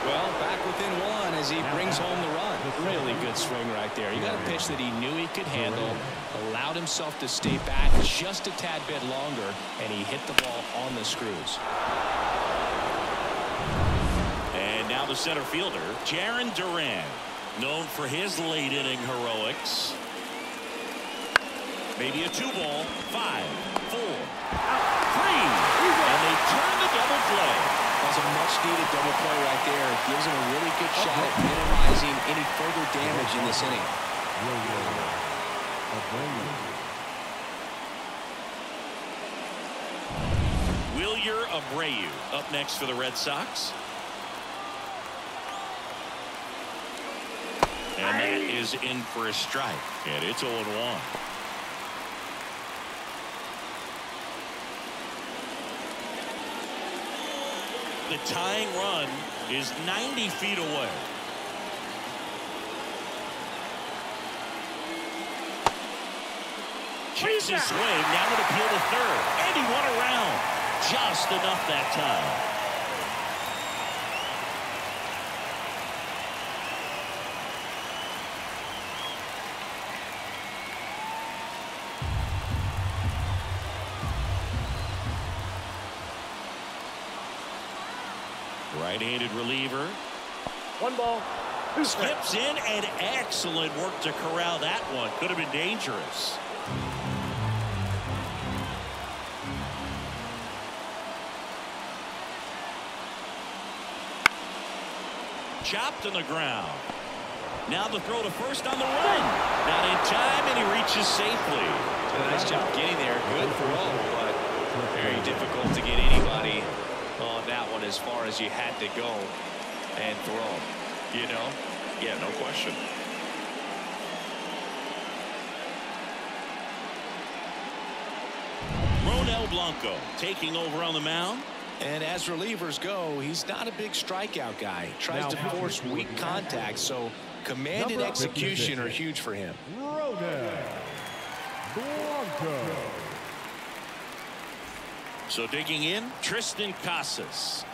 Well, back within one as he brings home the run. Really good swing right there. You got a pitch that he knew he could handle, allowed himself to stay back just a tad bit longer, and he hit the ball on the screws. And now the center fielder, Jarren Duran, known for his late inning heroics. Maybe a two ball, five, four, three, and they turn the double play. That's a much needed double play right there. It gives him a really good shot at minimizing any further damage in this inning. Abreu up next for the Red Sox. And that is in for a strike. And it's 0 1. The tying run is 90 feet away. Chase his swing. Now to peel to third. And he won around. Just enough that time. Right-handed reliever. One ball. Skips in and excellent work to corral that one. Could have been dangerous. Chopped on the ground. Now the throw to first on the run. Not in time, and he reaches safely. Did a nice job getting there. Good throw, but very difficult to get anybody on that one as far as you had to go and throw. You know? Yeah, no question. Ronel Blanco taking over on the mound. And as relievers go, he's not a big strikeout guy. Tries Now, to force weak contact, so command and execution are huge for him. Ronel So digging in, Triston Casas.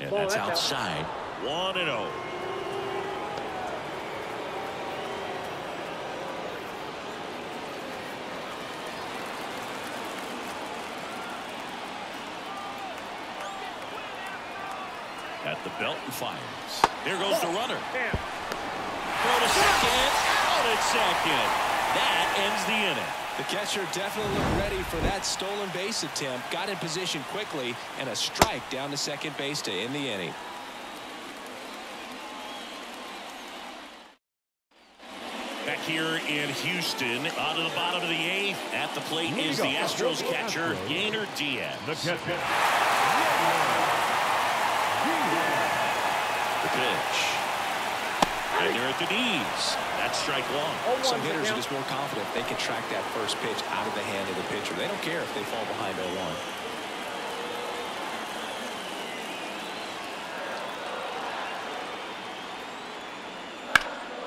And Ball, that's that's outside. 1 and oh. 0. The belt and fires. There goes the runner. Throw to second. Out at second. That ends the inning. The catcher definitely looked ready for that stolen base attempt. Got in position quickly and a strike down to second base to end the inning. Back here in Houston, on to the bottom of the eighth. At the plate is the Astros Astros. catcher, Yainer Diaz. The catcher. The pitch. And they're the knees. That's strike one. Oh, Some one, hitters are just more confident they can track that first pitch out of the hand of the pitcher. They don't care if they fall behind 0-1.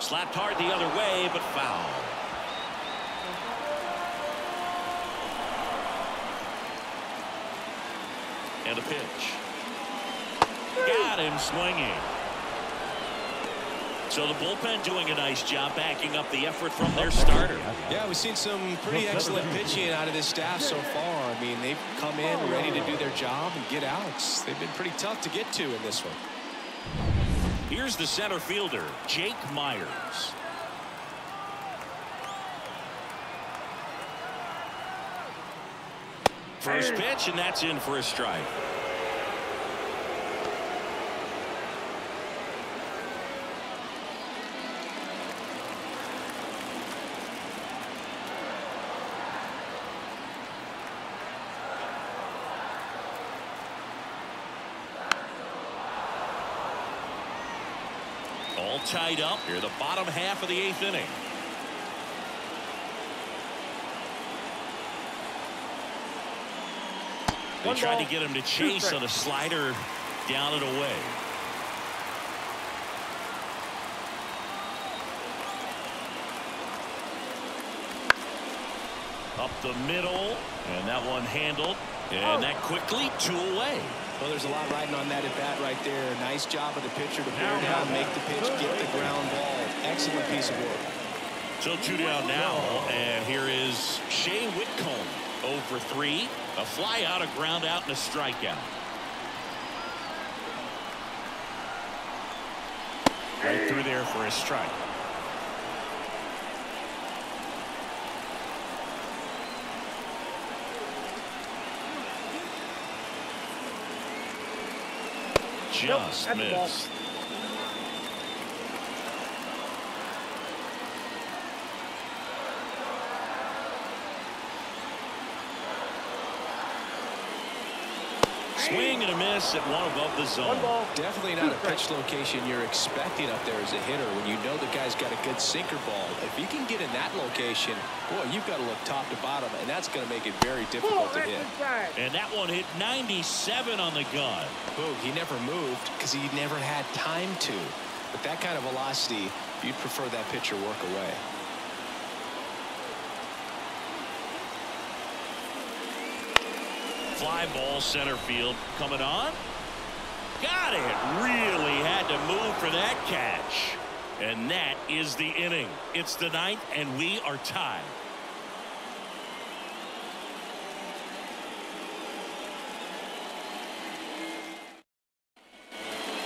Slapped hard the other way, but foul. And a pitch. Got him swinging. So the bullpen doing a nice job backing up the effort from their starter. Yeah, we've seen some pretty excellent pitching out of this staff so far. I mean, they've come in ready to do their job and get outs. They've been pretty tough to get to in this one. Here's the center fielder, Jake Meyers. First pitch, and that's in for a strike. Tied up here, the bottom half of the eighth inning. They tried to get him to chase on a slider down and away. Up the middle, and that one handled, and Oh. that quickly two away. Well, there's a lot riding on that at bat right there. Nice job of the pitcher to bear Now, down, make the pitch, get the ground ball. Excellent piece of work. So two down now, and here is Shay Whitcomb. 0 for 3. A fly out, a ground out, and a strikeout. Right through there for a strike. Just ball. missed. Swing and a miss at one above the zone. One ball. Definitely not a pitch location you're expecting up there as a hitter when you know the guy's got a good sinker ball. If you can get in that location, boy, you've got to look top to bottom, and that's going to make it very difficult to hit. And that one hit 97 on the gun. Boog, he never moved because he never had time to. But that kind of velocity, you'd prefer that pitcher work away. Fly ball center field coming on. Got it. Really had to move for that catch. And that is the inning. It's the ninth, and we are tied.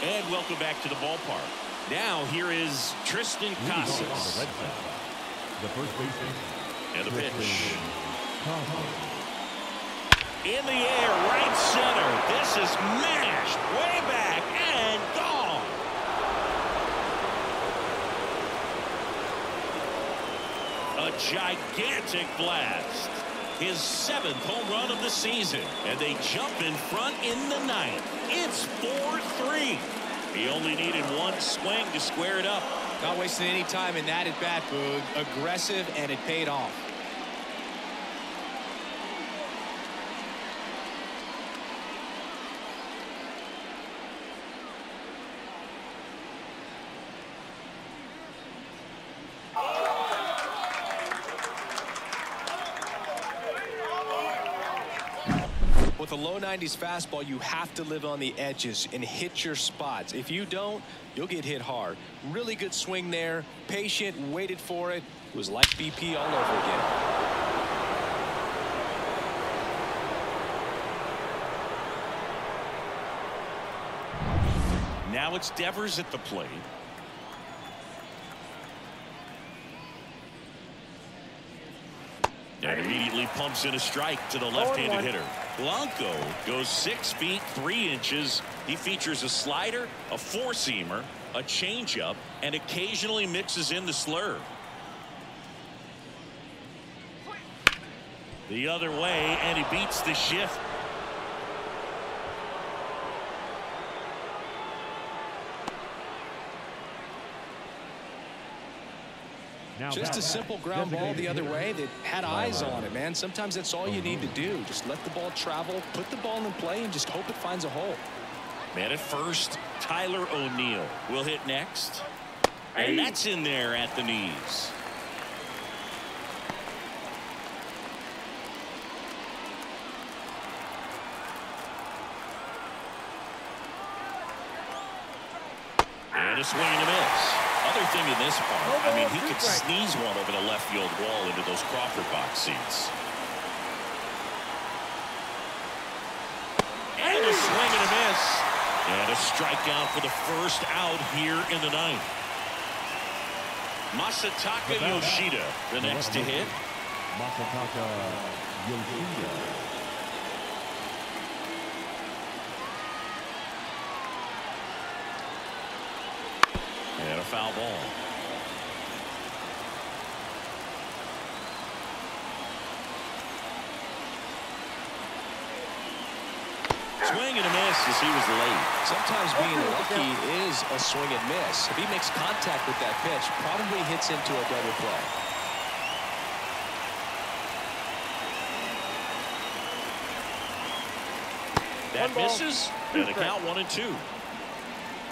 And welcome back to the ballpark. Now here is Triston Leading off for the Casas. The first baseman, And the pitch. In the air, right center. This is mashed way back and gone. A gigantic blast. His seventh home run of the season. And they jump in front in the ninth. It's 4-3. He only needed one swing to square it up. Not wasting any time in that at bat, Boog. Aggressive, and it paid off. With a low 90s fastball, you have to live on the edges and hit your spots. If you don't, you'll get hit hard. Really good swing there. Patient, waited for it. It was like BP all over again. Now it's Devers at the plate. And immediately pumps in a strike to the left-handed hitter. Blanco goes six feet three inches. He features a slider, a four-seamer, a changeup, and occasionally mixes in the slurve. The other way, and he beats the shift. Just a simple ground ball the other way that had eyes on it, man. Sometimes that's all you need to do. Just let the ball travel, put the ball in play, and just hope it finds a hole. Man at first, Tyler O'Neill will hit next. And that's in there at the knees. And a swing and a miss. Other thing in this part, I mean, he could sneeze one over the left field wall into those Crawford box seats. And a swing and a miss. And a strikeout for the first out here in the ninth. Masataka Yoshida, the next to hit. Masataka Yoshida. Foul ball. Swing and a miss as he was late. Sometimes being lucky is a swing and miss. If he makes contact with that pitch, probably hits into a double play. That misses. And a count one and two.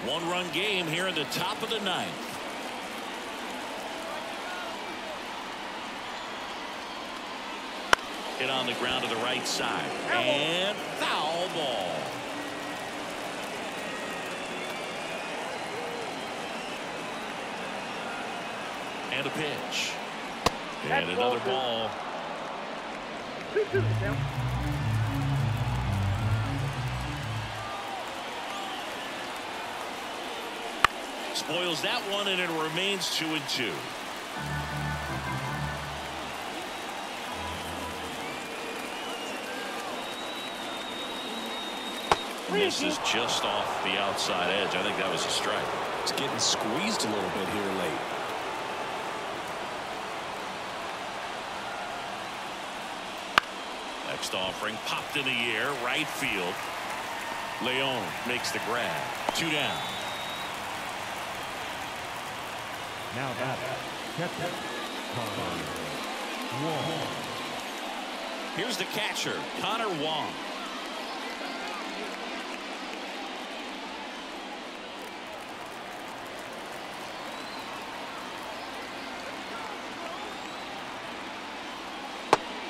One run game here in the top of the ninth. Hit on the ground to the right side. And foul ball. And a pitch. And another ball two. ball. Two, two, count. Spoils that one, and it remains two and two. Misses just off the outside edge. I think that was a strike. It's getting squeezed a little bit here late. Next offering popped in the air, right field. Leon makes the grab. Two down. Now that catcher, Connor Wong. Here's the catcher, Connor Wong.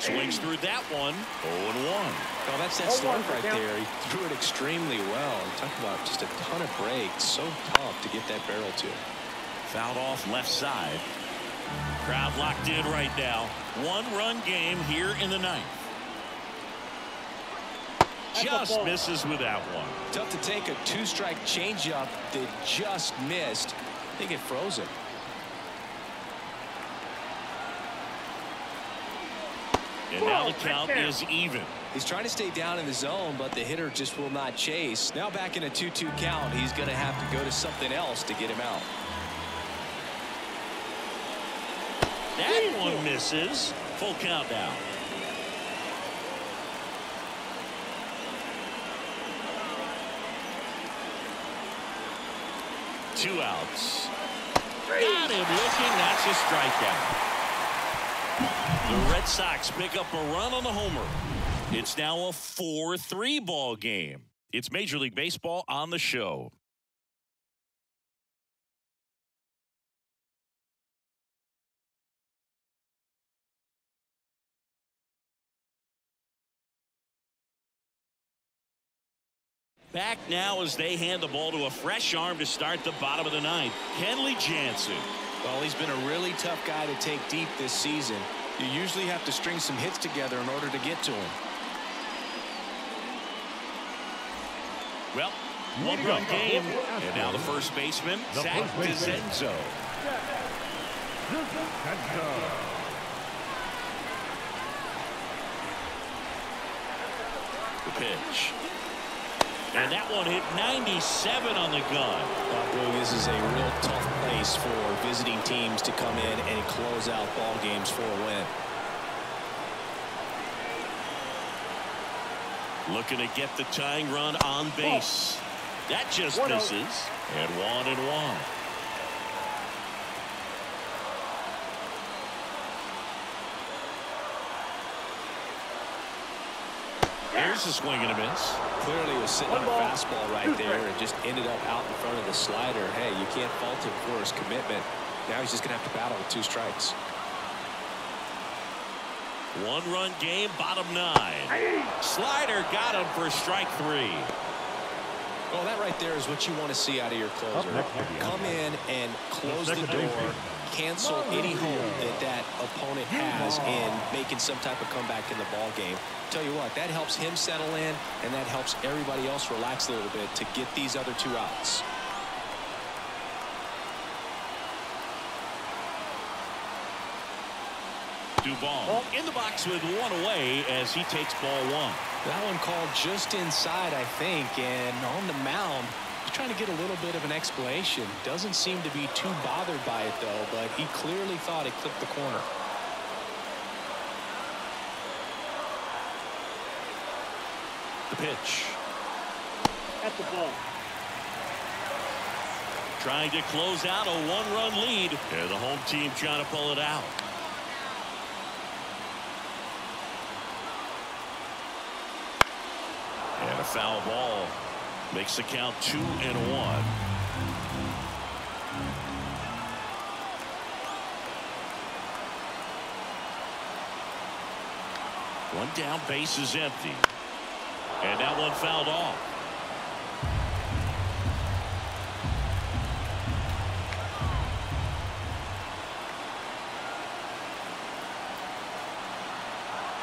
Swings through that one. 0 and 1. Well, that's that slump right there. He threw it extremely well. Talk about just a ton of break. So tough to get that barrel to. Fouled off left side. Crowd locked in right now. One run game here in the ninth. Just misses with that one. Tough to take a two strike changeup that just missed. I think it froze it. And now the count is even. He's trying to stay down in the zone, but the hitter just will not chase. Now back in a 2-2 count, he's going to have to go to something else to get him out. That one misses. Full count now. Two outs. Got him looking. That's a strikeout. The Red Sox pick up a run on the homer. It's now a 4-3 ball game. It's Major League Baseball on the show. Back now as they hand the ball to a fresh arm to start the bottom of the ninth. Kenley Jansen. Well, he's been a really tough guy to take deep this season. You usually have to string some hits together in order to get to him. Well, one run game. And now the first baseman, Zach Dezenzo. The pitch. And that one hit 97 on the gun. Well, this is a real tough place for visiting teams to come in and close out ball games for a win. Looking to get the tying run on base. That just oh. misses. And one and one. Here's a swing and a miss. Clearly was sitting on a fastball right there and just ended up out in front of the slider. Hey, you can't fault him for his commitment. Now he's just going to have to battle with two strikes. One run game, bottom nine. Slider got him for strike three. Well, that right there is what you want to see out of your closer. Come in and close the door, cancel any hope that that opponent has in making some type of comeback in the ball game. Tell you what, that helps him settle in, and that helps everybody else relax a little bit to get these other two outs. Duvall in the box with one away as he takes ball one. That one called just inside, I think, and on the mound, he's trying to get a little bit of an explanation. Doesn't seem to be too bothered by it, though, but he clearly thought it clipped the corner. The pitch. At the ball. Trying to close out a one-run lead. And the home team trying to pull it out. And a foul ball makes the count two and one. One down, base is empty. And that one fouled off.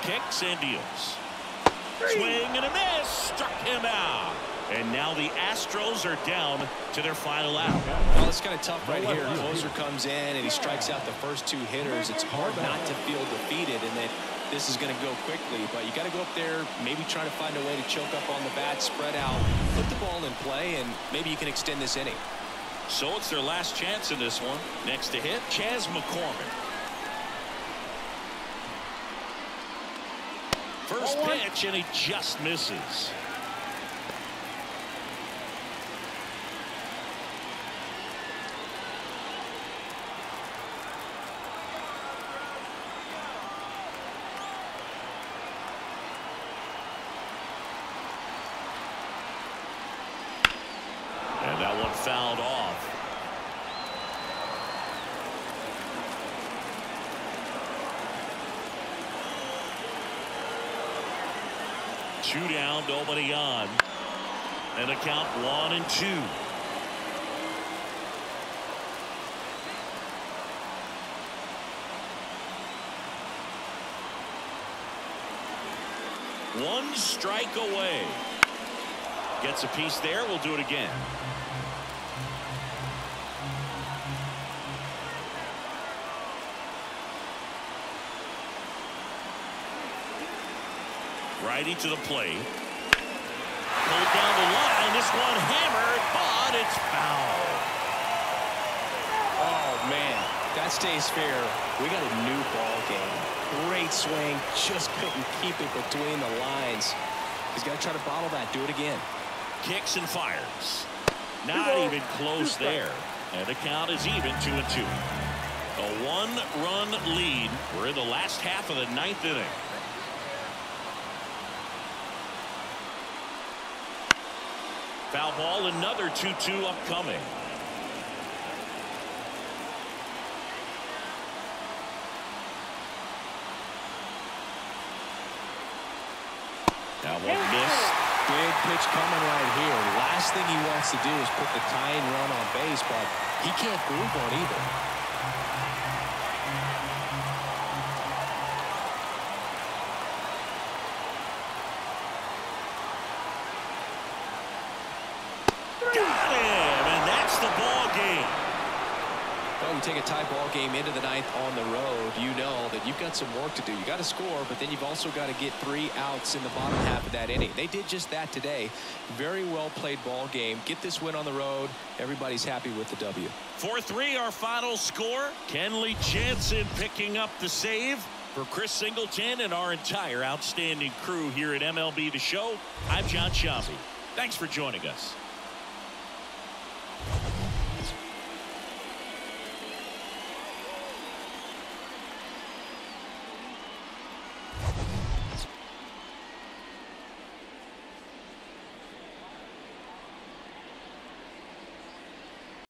Kicks and deals. Swing and a miss. Struck him out. And now the Astros are down to their final out. Well, it's kind of tough right here. Closer comes in and he strikes out the first two hitters. It's hard not to feel defeated and that this is going to go quickly. But you got to go up there, maybe trying to find a way to choke up on the bat, spread out, put the ball in play, and maybe you can extend this inning. So it's their last chance in this one. Next to hit, Chas McCormick. First pitch, and he just misses. That one fouled off. Two down, nobody on. And a count one and two. One strike away. Gets a piece there. We'll do it again. Righty to the plate. Pulled down the line. This one hammered, but it's foul. Oh, man. That stays fair. We got a new ball game. Great swing. Just couldn't keep it between the lines. He's got to try to bottle that. Do it again. Kicks and fires. Not even close there. And the count is even two and two. A one run lead. We're in the last half of the ninth inning. Foul ball, another 2-2 upcoming. That one missed. Big pitch coming right here. Last thing he wants to do is put the tying run on base, but he can't groove one either. Tie ball game into the ninth on the road, you know that you've got some work to do. You got to score, but then you've also got to get three outs in the bottom half of that inning. They did just that today. Very well played ball game. Get this win on the road. Everybody's happy with the W. 4-3 our final score. Kenley Jansen picking up the save. For Chris Singleton and our entire outstanding crew here at MLB The Show, I'm Jon Sciambi. Thanks for joining us.